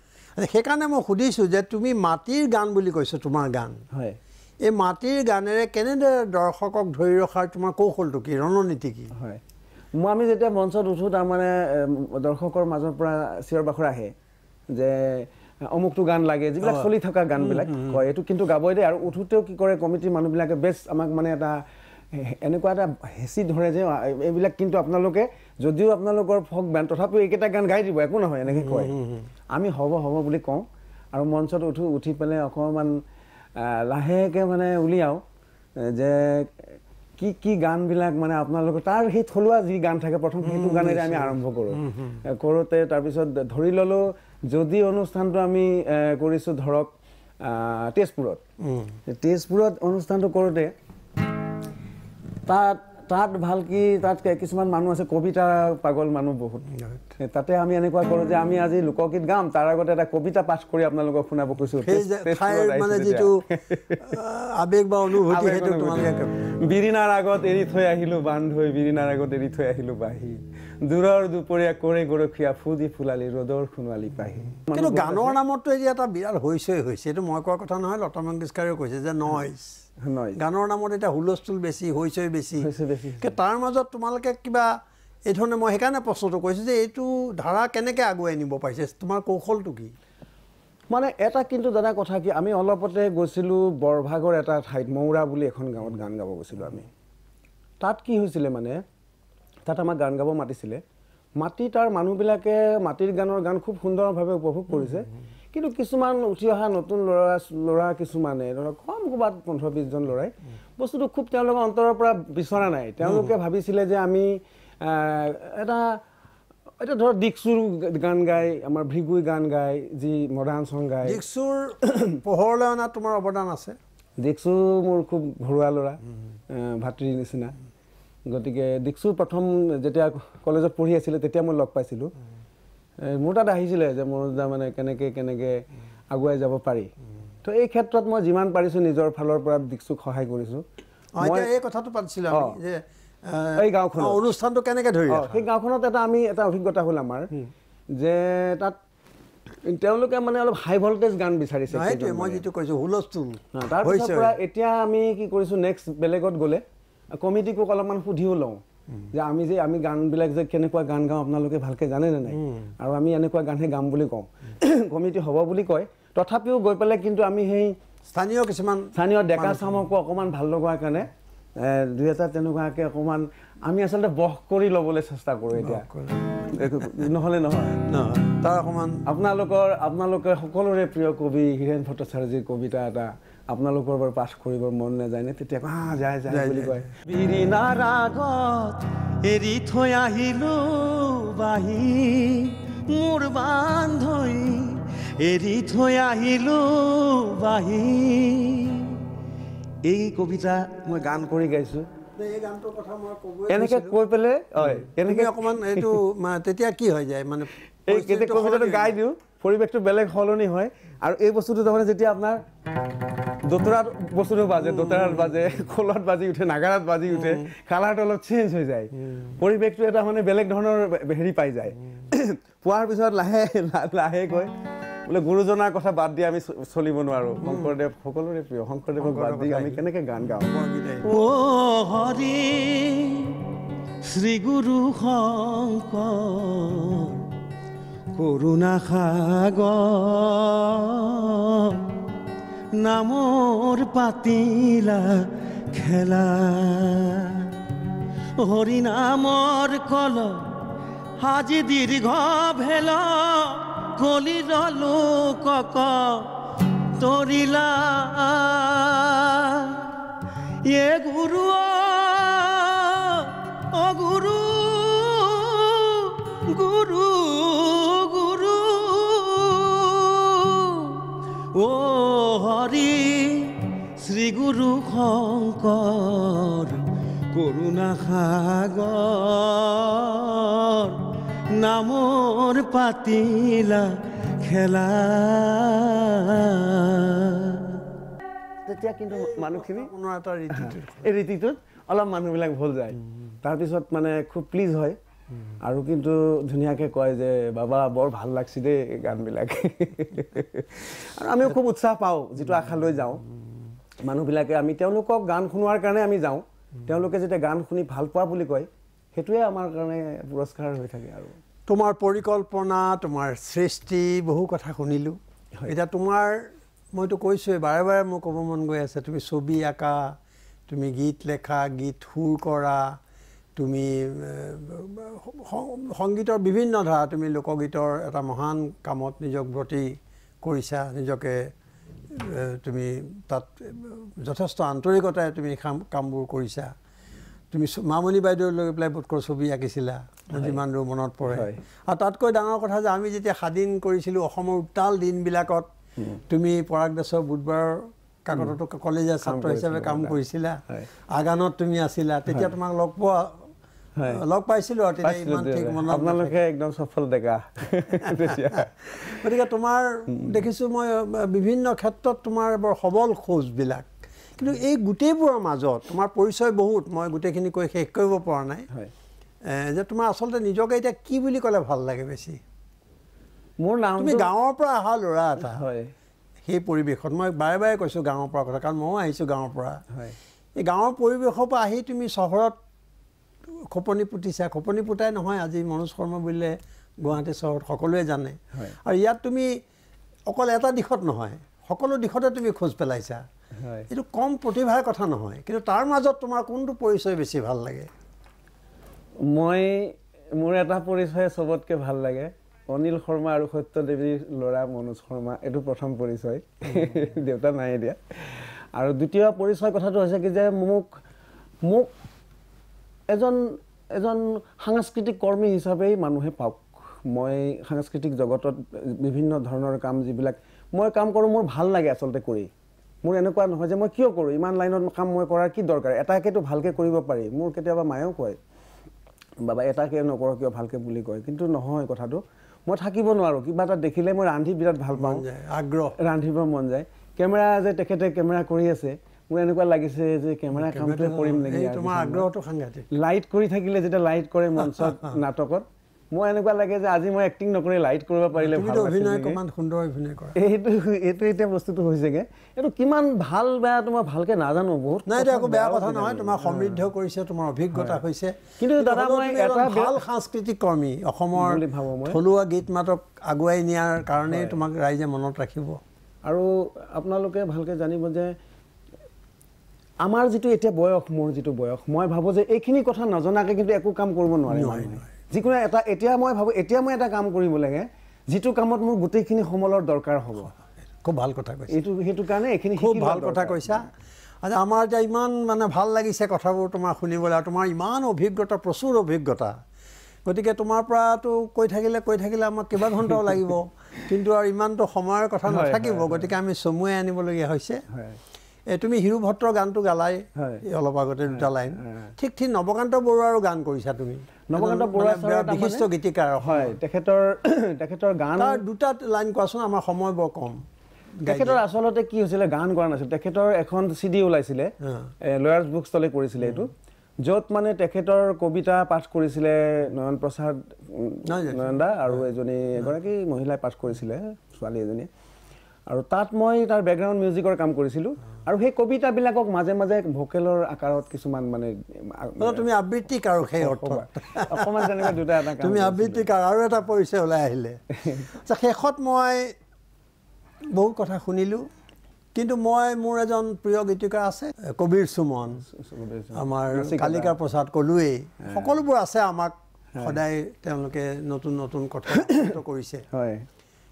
সেইকাৰণে মই সুধিছোঁ যে তুমি মাটিৰ গান বুলি কৈছোঁ তোমাৰ গান। হয়। এই মাটিৰ গানেৰে কেনেদৰে দৰ্শকক ধৰি ৰখাৰ তোমাৰ কৌশলটো কি ৰণনীতি কি? হয়। মই আমি যেতিয়া মঞ্চত উঠোঁ তাৰমানে দৰ্শকৰ মাজৰ পৰা চিঞৰ বাখৰ আহে। যে অমুকটো গান লাগে যিবিলাক চলি থকা গানবিলাক কয় এইটো কিন্তু গাবই দিয়ে আৰু উঠোতেও কি কৰে কমিটিৰ মানুহবিলাকে বেছ আমাক মানে এটা এনেকুৱা এটা হেঁচি ধৰে যে এইবিলাক কিন্তু আপোনালোকে যদিও আপোনালোকৰ ফক বেণ্ড তথাপিও এইকেইটা গান গাই দিব একো নহয় এনেকৈ কয়। আমি হ'ব হ'ব বুলি কওঁ। আৰু মঞ্চত উঠোঁ উঠি পেলাই অকণমান লাহেকৈ মানে উলিয়াওঁ যে কি কি গানবিলাক মানে আপোনালোকৰ তাৰ সেই থলুৱা যি গান থাকে প্ৰথম সেইটো গানেৰে আমি আৰম্ভ কৰোঁ। কৰোঁতে তাৰপিছত ধৰি ল'লোঁ যদি অনুষ্ঠানটো আমি কৰিছোঁ ধৰক তেজপুৰত। তেজপুৰত অনুষ্ঠানটো কৰোঁতে তাত তাত ভাল কি তাত কিছুমান মানুহ আছে কবিতা পাগল মানুহ বহুত। তাতে আমি এনেকুৱা কৰোঁ যে আমি আজি লোকগীত গাম তাৰ আগতে এটা কবিতা পাঠ কৰি আপোনালোকক শুনাব আৱেগ বা অনুভূতি বিৰিণাৰ আগত এৰি থৈ আহিলোঁ বান্ধৈ বিৰিণাৰ আগত এৰি থৈ আহিলোঁ বাহি। দূৰৰ দুপৰীয়া কৰে গৰখীয়া ফুদি ফুলালি ৰ'দৰ সোণোৱালি পাহি। কিন্তু গানৰ নামততো এতিয়া এটা বিৰাট হৈছই হৈছে এইটো মই কোৱা কথা নহয় লতা মংগেশকাৰেও কৈছে যে নইজ। গানৰ নামত এতিয়া হুলস্থুল বেছি হৈছই বেছি। হৈছে বেছি। তাৰ মাজত তোমালোকে কিবা এই ধৰণে মই সেইকাৰণে প্ৰশ্নটো কৰিছোঁ যে এইটো ধাৰা কেনেকৈ আগুৱাই নিব পাৰিছে তোমাৰ কৌশলটো কি? মানে এটা কিন্তু দাদা কথা কি আমি অলপতে গৈছিলোঁ বৰভাগৰ এটা ঠাইত মৌৰা বুলি এখন গাঁৱত গান গাব গৈছিলোঁ আমি। তাত কি হৈছিলে মানে তাত আমাক গান গাব মাতিছিলে। মাতি তাৰ মানুহবিলাকে মাটিৰ গানৰ গান খুব সুন্দৰভাৱে উপভোগ কৰিছে। কিন্তু কিছুমান উঠি অহা নতুন ল'ৰা ল'ৰা কিছুমানে ধৰক কম ক'ৰবাত পোন্ধৰ বিছজন ল'ৰাই বস্তুটো খুব তেওঁলোকৰ অন্তৰৰ পৰা বিচৰা নাই। তেওঁলোকে ভাবিছিলে যে আমি এটা এতিয়া ধৰক দিকচুৰ গান গাই আমাৰ ভৃগুই গান গাই যি মডাৰ্ণ চং গাই। দিকচুৰ পোহৰলৈ অনাত তোমাৰ অৱদান আছে? দিকচু মোৰ খুব ঘৰুৱা ল'ৰা ভাতৃৰ নিচিনা। গতিকে দিকচু প্ৰথম যেতিয়া কলেজত পঢ়ি আছিলে তেতিয়া মই লগ পাইছিলোঁ মোৰ তাত আহিছিলে যে মোৰ তাৰমানে কেনেকৈ কেনেকৈ আগুৱাই যাব পাৰি তো এই ক্ষেত্ৰত মই যিমান পাৰিছোঁ নিজৰ ফালৰ পৰা দিকচুক সহায় কৰিছোঁ এই কথাটো পাতিছিলোঁ। যে এই অনুষ্ঠানটো কেনেকৈ ধৰি? সেই গাঁওখনত এটা আমি এটা অভিজ্ঞতা হ'ল আমাৰ যে তাত তেওঁলোকে মানে অলপ হাই ভল্টেজ গান বিচাৰিছে মই। যিটো কৈছোঁ হুলস্থুল তাৰপিছৰ। পৰা এতিয়া আমি কি কৰিছোঁ নেক্সট বেলেগত গ'লে কমিটিকো অলপমান সুধিও লওঁ। যে আমি যে আমি গানবিলাক যে কেনেকুৱা গান গাওঁ আপোনালোকে ভালকৈ জানেনে নাই? আৰু আমি এনেকুৱা গানহে গাম বুলি কওঁ। কমিটি হ'ব বুলি কয়। তথাপিও গৈ পেলাই কিন্তু আমি সেই স্থানীয় কিছুমান স্থানীয় ডেকা চামকো অকণমান ভাল লগোৱাৰ কাৰণে দুই এটা তেনেকুৱাকৈ অকণমান আমি আচলতে বস কৰি ল'বলৈ চেষ্টা কৰোঁ এতিয়া। নহ'লে নহয়। নহয় তাৰ অকণমান আপোনালোকৰ আপোনালোকে সকলোৰে প্ৰিয় কবি হীৰেণ ভট্টাচাৰ্যৰ কবিতা এটা। আপোনালোকৰ বাৰু পাঠ কৰিবৰ মন নাযায়নে তেতিয়া কয়, "আহ, যায় যায় বুলি। কয়। বিৰিণাৰ আগত এৰি থৈ আহিলো বাহি। মোৰ বান্ধৈ এৰি থৈ আহিলো বাহি। এই কবিতা মই গান কৰি গাইছোঁ। এই গানটোৰ কথা মই ক'বই এনেকৈ। কৈ পেলাই হয় এনেকৈ অকণমান এইটো তেতিয়া কি হৈ যায়? মানে এই কবিতাটো হৈ গাই। দিওঁ পৰিৱেশটো বেলেগ সলনি হয়। আৰু এই বস্তুটো তাৰমানে যেতিয়া আপোনাৰ দোতৰাত বস্তুটো বাজে দোতৰাত বাজে খোলত বাজি উঠে নাগাৰাত বাজি উঠে কালাৰটো অলপ চেঞ্জ হৈ যায়। পৰিৱেশটো এটা মানে বেলেগ ধৰণৰ হেৰি পাই যায়। পোৱাৰ পিছত লাহে লাহেকৈ বোলে গুৰুজনাৰ কথা বাদ দি আমি চলিব নোৱাৰোঁ। শংকৰদেৱ সকলোৰে প্ৰিয় শংকৰদেৱক বাদ দি আমি কেনেকৈ গান গাওঁ? বৰগীত ও হৰি শ্ৰী গুৰু শংকৰ করুণা সাগর নামৰ পাতিলা খেলা। হৰি নামৰ কল, আজি দীৰ্ঘ ভেল কলি লোকক তৰিলা এ গুৰু অ গুৰু গুৰু ও হৰি শ্ৰী গুৰু শংকৰ কৰুণা সাগৰ নামৰ পাতিলা খেলা। তেতিয়া কিন্তু মানুহখিনি কোনো এটা ৰীতিটো এই ৰীতিটোত অলপ মানুহবিলাক ভুল যায়। তাৰপিছত মানে খুব প্লিজ হয়। আৰু কিন্তু ধুনীয়াকৈ কয় যে বাবা বৰ ভাল লাগছে দেই গানবিলাক। আৰু আমিও খুব উৎসাহ পাওঁ যিটো আশা লৈ যাওঁ। মানুহবিলাকে আমি তেওঁলোকক গান শুনোৱাৰ কাৰণে আমি যাওঁ। তেওঁলোকে যেতিয়া গান শুনি ভাল পোৱা বুলি কয় সেইটোৱে আমাৰ কাৰণে পুৰস্কাৰ হৈ থাকে আৰু। তোমাৰ পৰিকল্পনা তোমাৰ সৃষ্টি বহু কথা শুনিলোঁ। এতিয়া তোমাৰ মইতো কৈছোঁৱেই বাৰে বাৰে মোৰ ক'ব মন গৈ আছে তুমি ছবি আঁকা তুমি গীত লেখা গীত সুৰ কৰা তুমি সংগীতৰ বিভিন্ন ধাৰা তুমি লোকগীতৰ এটা মহান কামত নিজক ব্ৰতী কৰিছা নিজকে তুমি তাত যথেষ্ট আন্তৰিকতাৰে তুমি কাম কামবোৰ কৰিছা তুমি মামণি বাইদেউ লৈ পেলাই বোধকৰ ছবি আঁকিছিলা মোৰ যিমান দূৰ মনত পৰে। আৰু তাতকৈ ডাঙৰ কথা যে আমি যেতিয়া স্বাধীন কৰিছিলোঁ অসমৰ উত্তাল দিনবিলাকত তুমি পৰাগ দাসৰ বুধবাৰৰ কাকততো কলেজীয়া ছাত্ৰ হিচাপে কাম। কৰিছিলা। আগানত তুমি আছিলা তেতিয়া তোমাক লগ পোৱা। লগ পাইছিলোঁ আৰু তেতিয়া ইমান ঠিক। মনত আপোনালোকে একদম সফল ডেকা। গতিকে তোমাৰ দেখিছোঁ মই বিভিন্ন ক্ষেত্ৰত তোমাৰ বৰ সবল খোজবিলাক। কিন্তু এই গোটেইবোৰৰ মাজত তোমাৰ পৰিচয় বহুত মই গোটেইখিনি কৈ শেষ কৰিব পৰা নাই। যে তোমাৰ আচলতে নিজকে এতিয়া কি বুলি ক'লে ভাল লাগে বেছি? মোৰ নাম তুমি গাঁৱৰ পৰা অহা ল'ৰা এটা। হয়। সেই পৰিৱেশত মই বাৰে বাৰে কৈছোঁ গাঁৱৰ পৰা কথা কাৰণ ময়ো আহিছোঁ গাঁৱৰ পৰা। হয়। এই গাঁৱৰ পৰিৱেশৰ পৰা আহি তুমি চহৰত খোপনি পুতিছা। খোপনি পুতাই নহয় আজি মনোজ শৰ্মা বুলিলে গুৱাহাটী চহৰত সকলোৱে জানে। আৰু ইয়াত তুমি অকল এটা দিশত নহয় সকলো দিশতে তুমি খোজ পেলাইছা। এইটো কম প্ৰতিভাৰ কথা নহয় কিন্তু তাৰ মাজত তোমাৰ কোনটো পৰিচয় বেছি ভাল লাগে? মই মোৰ এটা পৰিচয় চবতকৈ ভাল লাগে। অনিল শৰ্মা আৰু সত্যদেৱীৰ ল'ৰা মনোজ শৰ্মা এইটো প্ৰথম পৰিচয়। দেউতা নাই এতিয়া আৰু দ্বিতীয় পৰিচয় কথাটো হৈছে কি যে মোক মোক এজন এজন সাংস্কৃতিক কৰ্মী হিচাপেই মানুহে পাওক। মই সাংস্কৃতিক জগতত বিভিন্ন ধৰণৰ কাম যিবিলাক মই কাম কৰোঁ মোৰ ভাল লাগে আচলতে কৰি। মোৰ এনেকুৱা নহয় যে মই কিয় কৰোঁ ইমান লাইনত কাম মই কৰাৰ কি দৰকাৰ? এটাকেতো ভালকৈ কৰিব পাৰি মোৰ কেতিয়াবা মায়েও কয় বাবা এটাকে নকৰ কিয় ভালকৈ বুলি কয়? কিন্তু নহয় কথাটো মই থাকিব নোৱাৰোঁ কিবা এটা দেখিলে মই ৰান্ধি বিৰাট ভাল পাওঁ। আগ্ৰহ। ৰান্ধিব মন যায়। কেমেৰা যে তেখেতে কেমেৰা কৰি আছে মোৰ এনেকুৱা লাগিছে যে কেমেৰা কামটোৱে কৰিম নেকি আৰু তোমাৰ। আগ্ৰহটো সাংঘাতিক। লাইট কৰি থাকিলে যেতিয়া লাইট কৰে মঞ্চত নাটকত মই এনেকুৱা লাগে যে আজি মই এক্টিং নকৰি লাইট কৰিব পাৰিলে এইটো এইটো এতিয়া বস্তুটো হৈছেগে। এইটো কিমান ভাল বেয়া তোমাৰ ভালকে নাজানো বহুত নাই এইটো একো বেয়া কথা নহয়। তোমাৰ সমৃদ্ধ কৰিছে তোমাৰ অভিজ্ঞতা হৈছে। কিন্তু দাদা মই এটা ভাল সাংস্কৃতিক কৰ্মী অসমৰ বুলি ভাবোঁ মই। থলুৱা গীত মাতক আগুৱাই নিয়াৰ কাৰণেই তোমাক ৰাইজে মনত ৰাখিব। আৰু আপোনালোকে ভালকৈ জানিব যে আমাৰ যিটো এতিয়া বয়স মোৰ যিটো বয়স মই ভাবোঁ যে এইখিনি কথা নজনাকৈ কিন্তু একো কাম কৰিব নোৱাৰে। যিকোনো এটা এতিয়া মই ভাবোঁ এতিয়া মই এটা কাম কৰিব লাগে যিটো কামত মোৰ গোটেইখিনি সমলৰ দৰকাৰ হ'ব। খুব ভাল কথা কৈছা। এইটো সেইটো কাৰণে এইখিনি খুব ভাল কথা। কৈছা। আজি আমাৰ এতিয়া ইমান মানে ভাল লাগিছে কথাবোৰ তোমাৰ শুনিবলৈ আৰু তোমাৰ ইমান অভিজ্ঞতা প্ৰচুৰ অভিজ্ঞতা। গতিকে তোমাৰ পৰাতো কৈ থাকিলে কৈ থাকিলে আমাক কেইবা ঘণ্টাও লাগিব। কিন্তু আৰু ইমানটো সময়ৰ কথা নাথাকিব। গতিকে আমি চমুৱাই আনিবলগীয়া হৈছে। হয়। তুমি হিৰু ভট্টৰ গানটো গালাই অলপ আগতে দুটা লাইন। ঠিক ঠিক নৱকান্ত বৰুৱাৰো গান কৰিছা তুমি নৱকান্ত বৰুৱা বিশিষ্ট গীতিকাৰ হয় তেখেতৰ তেখেতৰ গান দুটা লাইন কোৱাচোন আমাৰ সময় বৰ কম তেখেতৰ। আচলতে কি হৈছিলে গান কৰা নাছিল তেখেতৰ এখন চি ডি ওলাইছিলে। লয়াৰ্ছ বুক ষ্টলে কৰিছিলে এইটো য'ত মানে তেখেতৰ কবিতা পাঠ কৰিছিলে নয়ন প্ৰসাদ? নয়ন দা আৰু এজনী এগৰাকী মহিলাই পাঠ কৰিছিলে ছোৱালী এজনীয়ে আৰু তাত মই তাৰ বেকগ্ৰাউণ্ড মিউজিকৰ কাম কৰিছিলোঁ। আৰু সেই কবিতাবিলাকক মাজে মাজে ভোকেলৰ আকাৰত কিছুমান মানে তুমি আবৃত্তিকাৰ সেই অৰ্থত। অকণমান তেনেকৈ দুটা এটা তুমি কৰিছিলোঁ। আবৃত্তিকাৰ আৰু এটা পৰিচয় ওলাই আহিলে। আচ্ছা শেষত মই বহুত কথা শুনিলোঁ কিন্তু মই মোৰ এজন প্ৰিয় গীতিকাৰ আছে কবিৰ সুমন। আমাৰ কালিকা প্ৰসাদ ক'লোৱেই সকলোবোৰ আছে আমাক সদায় তেওঁলোকে নতুন নতুন কথা কৰিছে। হয়।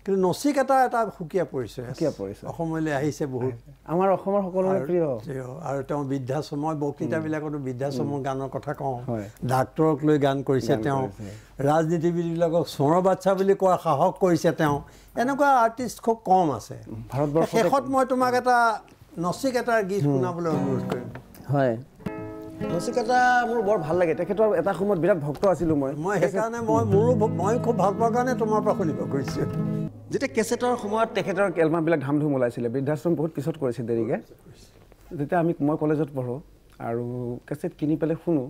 কিন্তু নচিকেতা এটা সুকীয়া পৰিচয়। সুকীয়া পৰিচয়। অসমলৈ আহিছে বহুত। আমাৰ অসমৰ সকলোৰে আৰু প্ৰিয়। আৰু তেওঁ বৃদ্ধাশ্ৰম মই বক্তৃতাবিলাকতো বৃদ্ধাশ্ৰমৰ গানৰ কথা কওঁ। ডাক্তৰক লৈ গান কৰিছে তেওঁ। কৰিছে। ৰাজনীতিবিদবিলাকক চোঁৰৰ বাচ্চা বুলি কোৱাৰ সাহস কৰিছে তেওঁ। এনেকুৱা আৰ্টিষ্ট খুব কম আছে। ভাৰতবৰ্ষতে- শেষত মই তোমাক এটা নচিক এটাৰ গীত শুনাবলৈ অনুৰোধ কৰিম। হয়। নচিকেতা মোৰ বৰ ভাল লাগে। তেখেতৰ এটা সময়ত বিৰাট ভক্ত আছিলোঁ মই। মই সেইকাৰণে মই মোৰো মই খুব ভাল পোৱাৰ কাৰণে তোমাৰ পৰা শুনিব খুজিছোঁ। যেতিয়া কেছেটৰ সময়ত তেখেতৰ এলবামবিলাক ধাম ধুম ওলাইছিলে বৃদ্ধাশ্ৰম বহুত পিছত কৰিছিল দেৰিকৈ যেতিয়া আমি মই কলেজত পঢ়োঁ আৰু কেছেট কিনি পেলাই শুনো।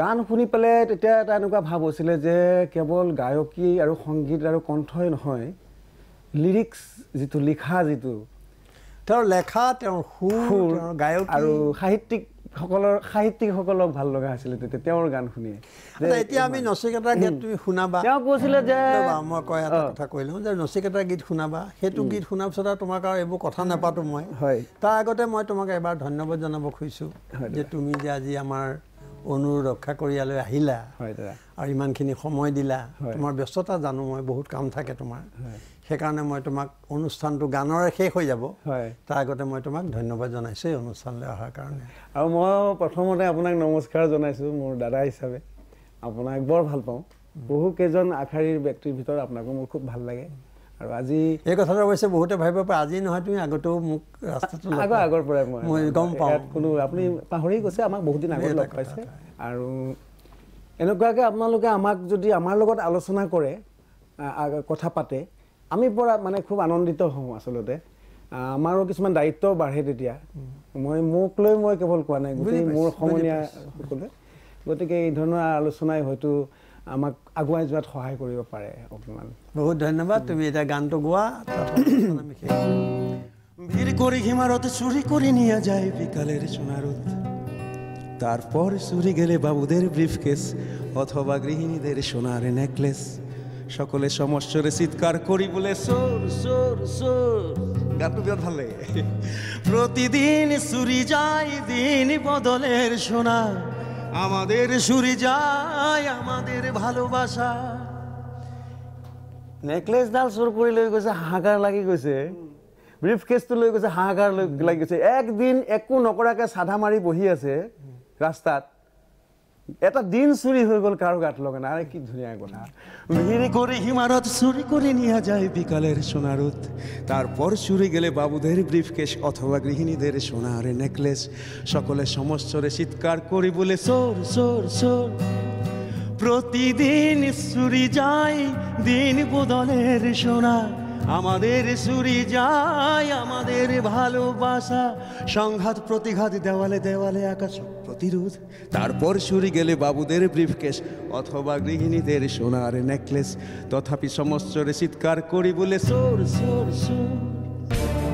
গান শুনি পেলাই তেতিয়া এটা এনেকুৱা ভাৱ হৈছিলে যে কেৱল গায়কী আৰু সংগীত আৰু কণ্ঠই নহয় লিৰিক্স যিটো লিখা যিটো তেওঁৰ লেখা তেওঁৰ সুৰ গায়ক আৰু সাহিত্যিকসকলৰ সাহিত্যিকসকলক ভাল লগা হৈছিলে তেতিয়া তেওঁৰ গান শুনিয়ে। এতিয়া আমি নচিকেতাৰ গীত তুমি শুনাবা তেওঁ কৈছিলে যে মই কয় এটা। কথা কৈ লওঁ যে নচিকেতাৰ গীত শুনাবা সেইটো গীত শুনাৰ পিছত আৰু তোমাক আৰু এইবোৰ কথা নাপাতো মই। হয়। তাৰ আগতে মই তোমাক এবাৰ ধন্যবাদ জনাব খুজিছোঁ যে তুমি যে আজি আমাৰ অনুৰোধ ৰক্ষা কৰি ইয়ালৈ আহিলা আৰু ইমানখিনি সময় দিলা। তোমাৰ ব্যস্ততা জানো মই বহুত কাম থাকে তোমাৰ। সেইকাৰণে মই তোমাক অনুষ্ঠানটো গানৰে শেষ হৈ যাব। হয়। তাৰ আগতে মই তোমাক ধন্যবাদ জনাইছোঁ এই অনুষ্ঠানলৈ অহাৰ কাৰণে। আৰু মই প্ৰথমতে আপোনাক নমস্কাৰ জনাইছোঁ মোৰ দাদা হিচাপে। আপোনাক বৰ ভাল পাওঁ। বহু কেইজন আগশাৰীৰ ব্যক্তিৰ ভিতৰত আপোনাকো মোৰ খুব ভাল লাগে। আৰু আজি এই কথাটো অৱশ্যে বহুতে ভাবিব পাৰে আজি নহয় তুমি আগতেও মোক ৰাস্তাটো আগৰ আগৰ পৰাই মই মই গম পাওঁ। কোনো আপুনি পাহৰি গৈছে আমাক বহুত দিন আগত লগ পাইছে। আৰু এনেকুৱাকৈ আপোনালোকে আমাক যদি আমাৰ লগত আলোচনা কৰে কথা পাতে আমি পৰা মানে খুব আনন্দিত হওঁ আচলতে। আমাৰো কিছুমান দায়িত্বও বাঢ়ে তেতিয়া। মই মোক লৈ মই কেৱল কোৱা নাই গোটেই মোৰ সমনীয়া সকলোৱে। গতিকে এই ধৰণৰ আলোচনাই হয়তো আমাক আগুৱাই যোৱাত সহায় কৰিব পাৰে অকণমান। বহুত ধন্যবাদ তুমি এতিয়া গানটো গোৱা। ভিড় করে হিমারত চুরি করে নিয়ে যায় বিকালের সোনারত তারপর চুরি গেলে বাবুদের ব্রিফকেস অথবা গৃহিণীদের সোনার নেকলেস সকলে সমস্যরে চিৎকার করি বলে, সোর সোর সোর। গানটা বিরাট ভালো লাগে। প্রতিদিন চুরি যায়, দিন বদলের সোনা। আমাদের সুরি যায়, আমাদের ভালোবাসা। নেকলেছডাল চোৰ কৰি লৈ গৈছে, হাহাকাৰ লাগি গৈছে। ব্ৰিফ কেছটো লৈ গৈছে, হাহাকাৰ লাগি গৈছে। একদিন একো নকৰাকৈ চাধা মাৰি বহি আছে, ৰাস্তাত। এটা দিন চুৰি হৈ গ'ল, কাৰো গাত লগা নাই। কি ধুনীয়া কথা ভিড় করে হিমারত, চুরি করে নিয়ে যায় বিকালের সোনারত। তারপর চুরি গেলে বাবুদের ব্রিফকেস অথবা গৃহিণীদের সোনার নেকলেস। সকলে সমস্যরে চিৎকার করি বলে সোর সোর সোর প্রতিদিন চুরি যায় দিন বদলের সোনা। আমাদের চুরি যায় আমাদের ভালোবাসা। সংঘাত, প্রতিঘাত, দেওয়ালে দেওয়ালে আকাশ। প্রতিরোধ। তারপর সুরি গেলে বাবুদের ব্রিফকেস অথবা গৃহিণীদের সোনার নেকলেস তথাপি সমস্যরে চিৎকার করি বলে, সোর সোর সোর।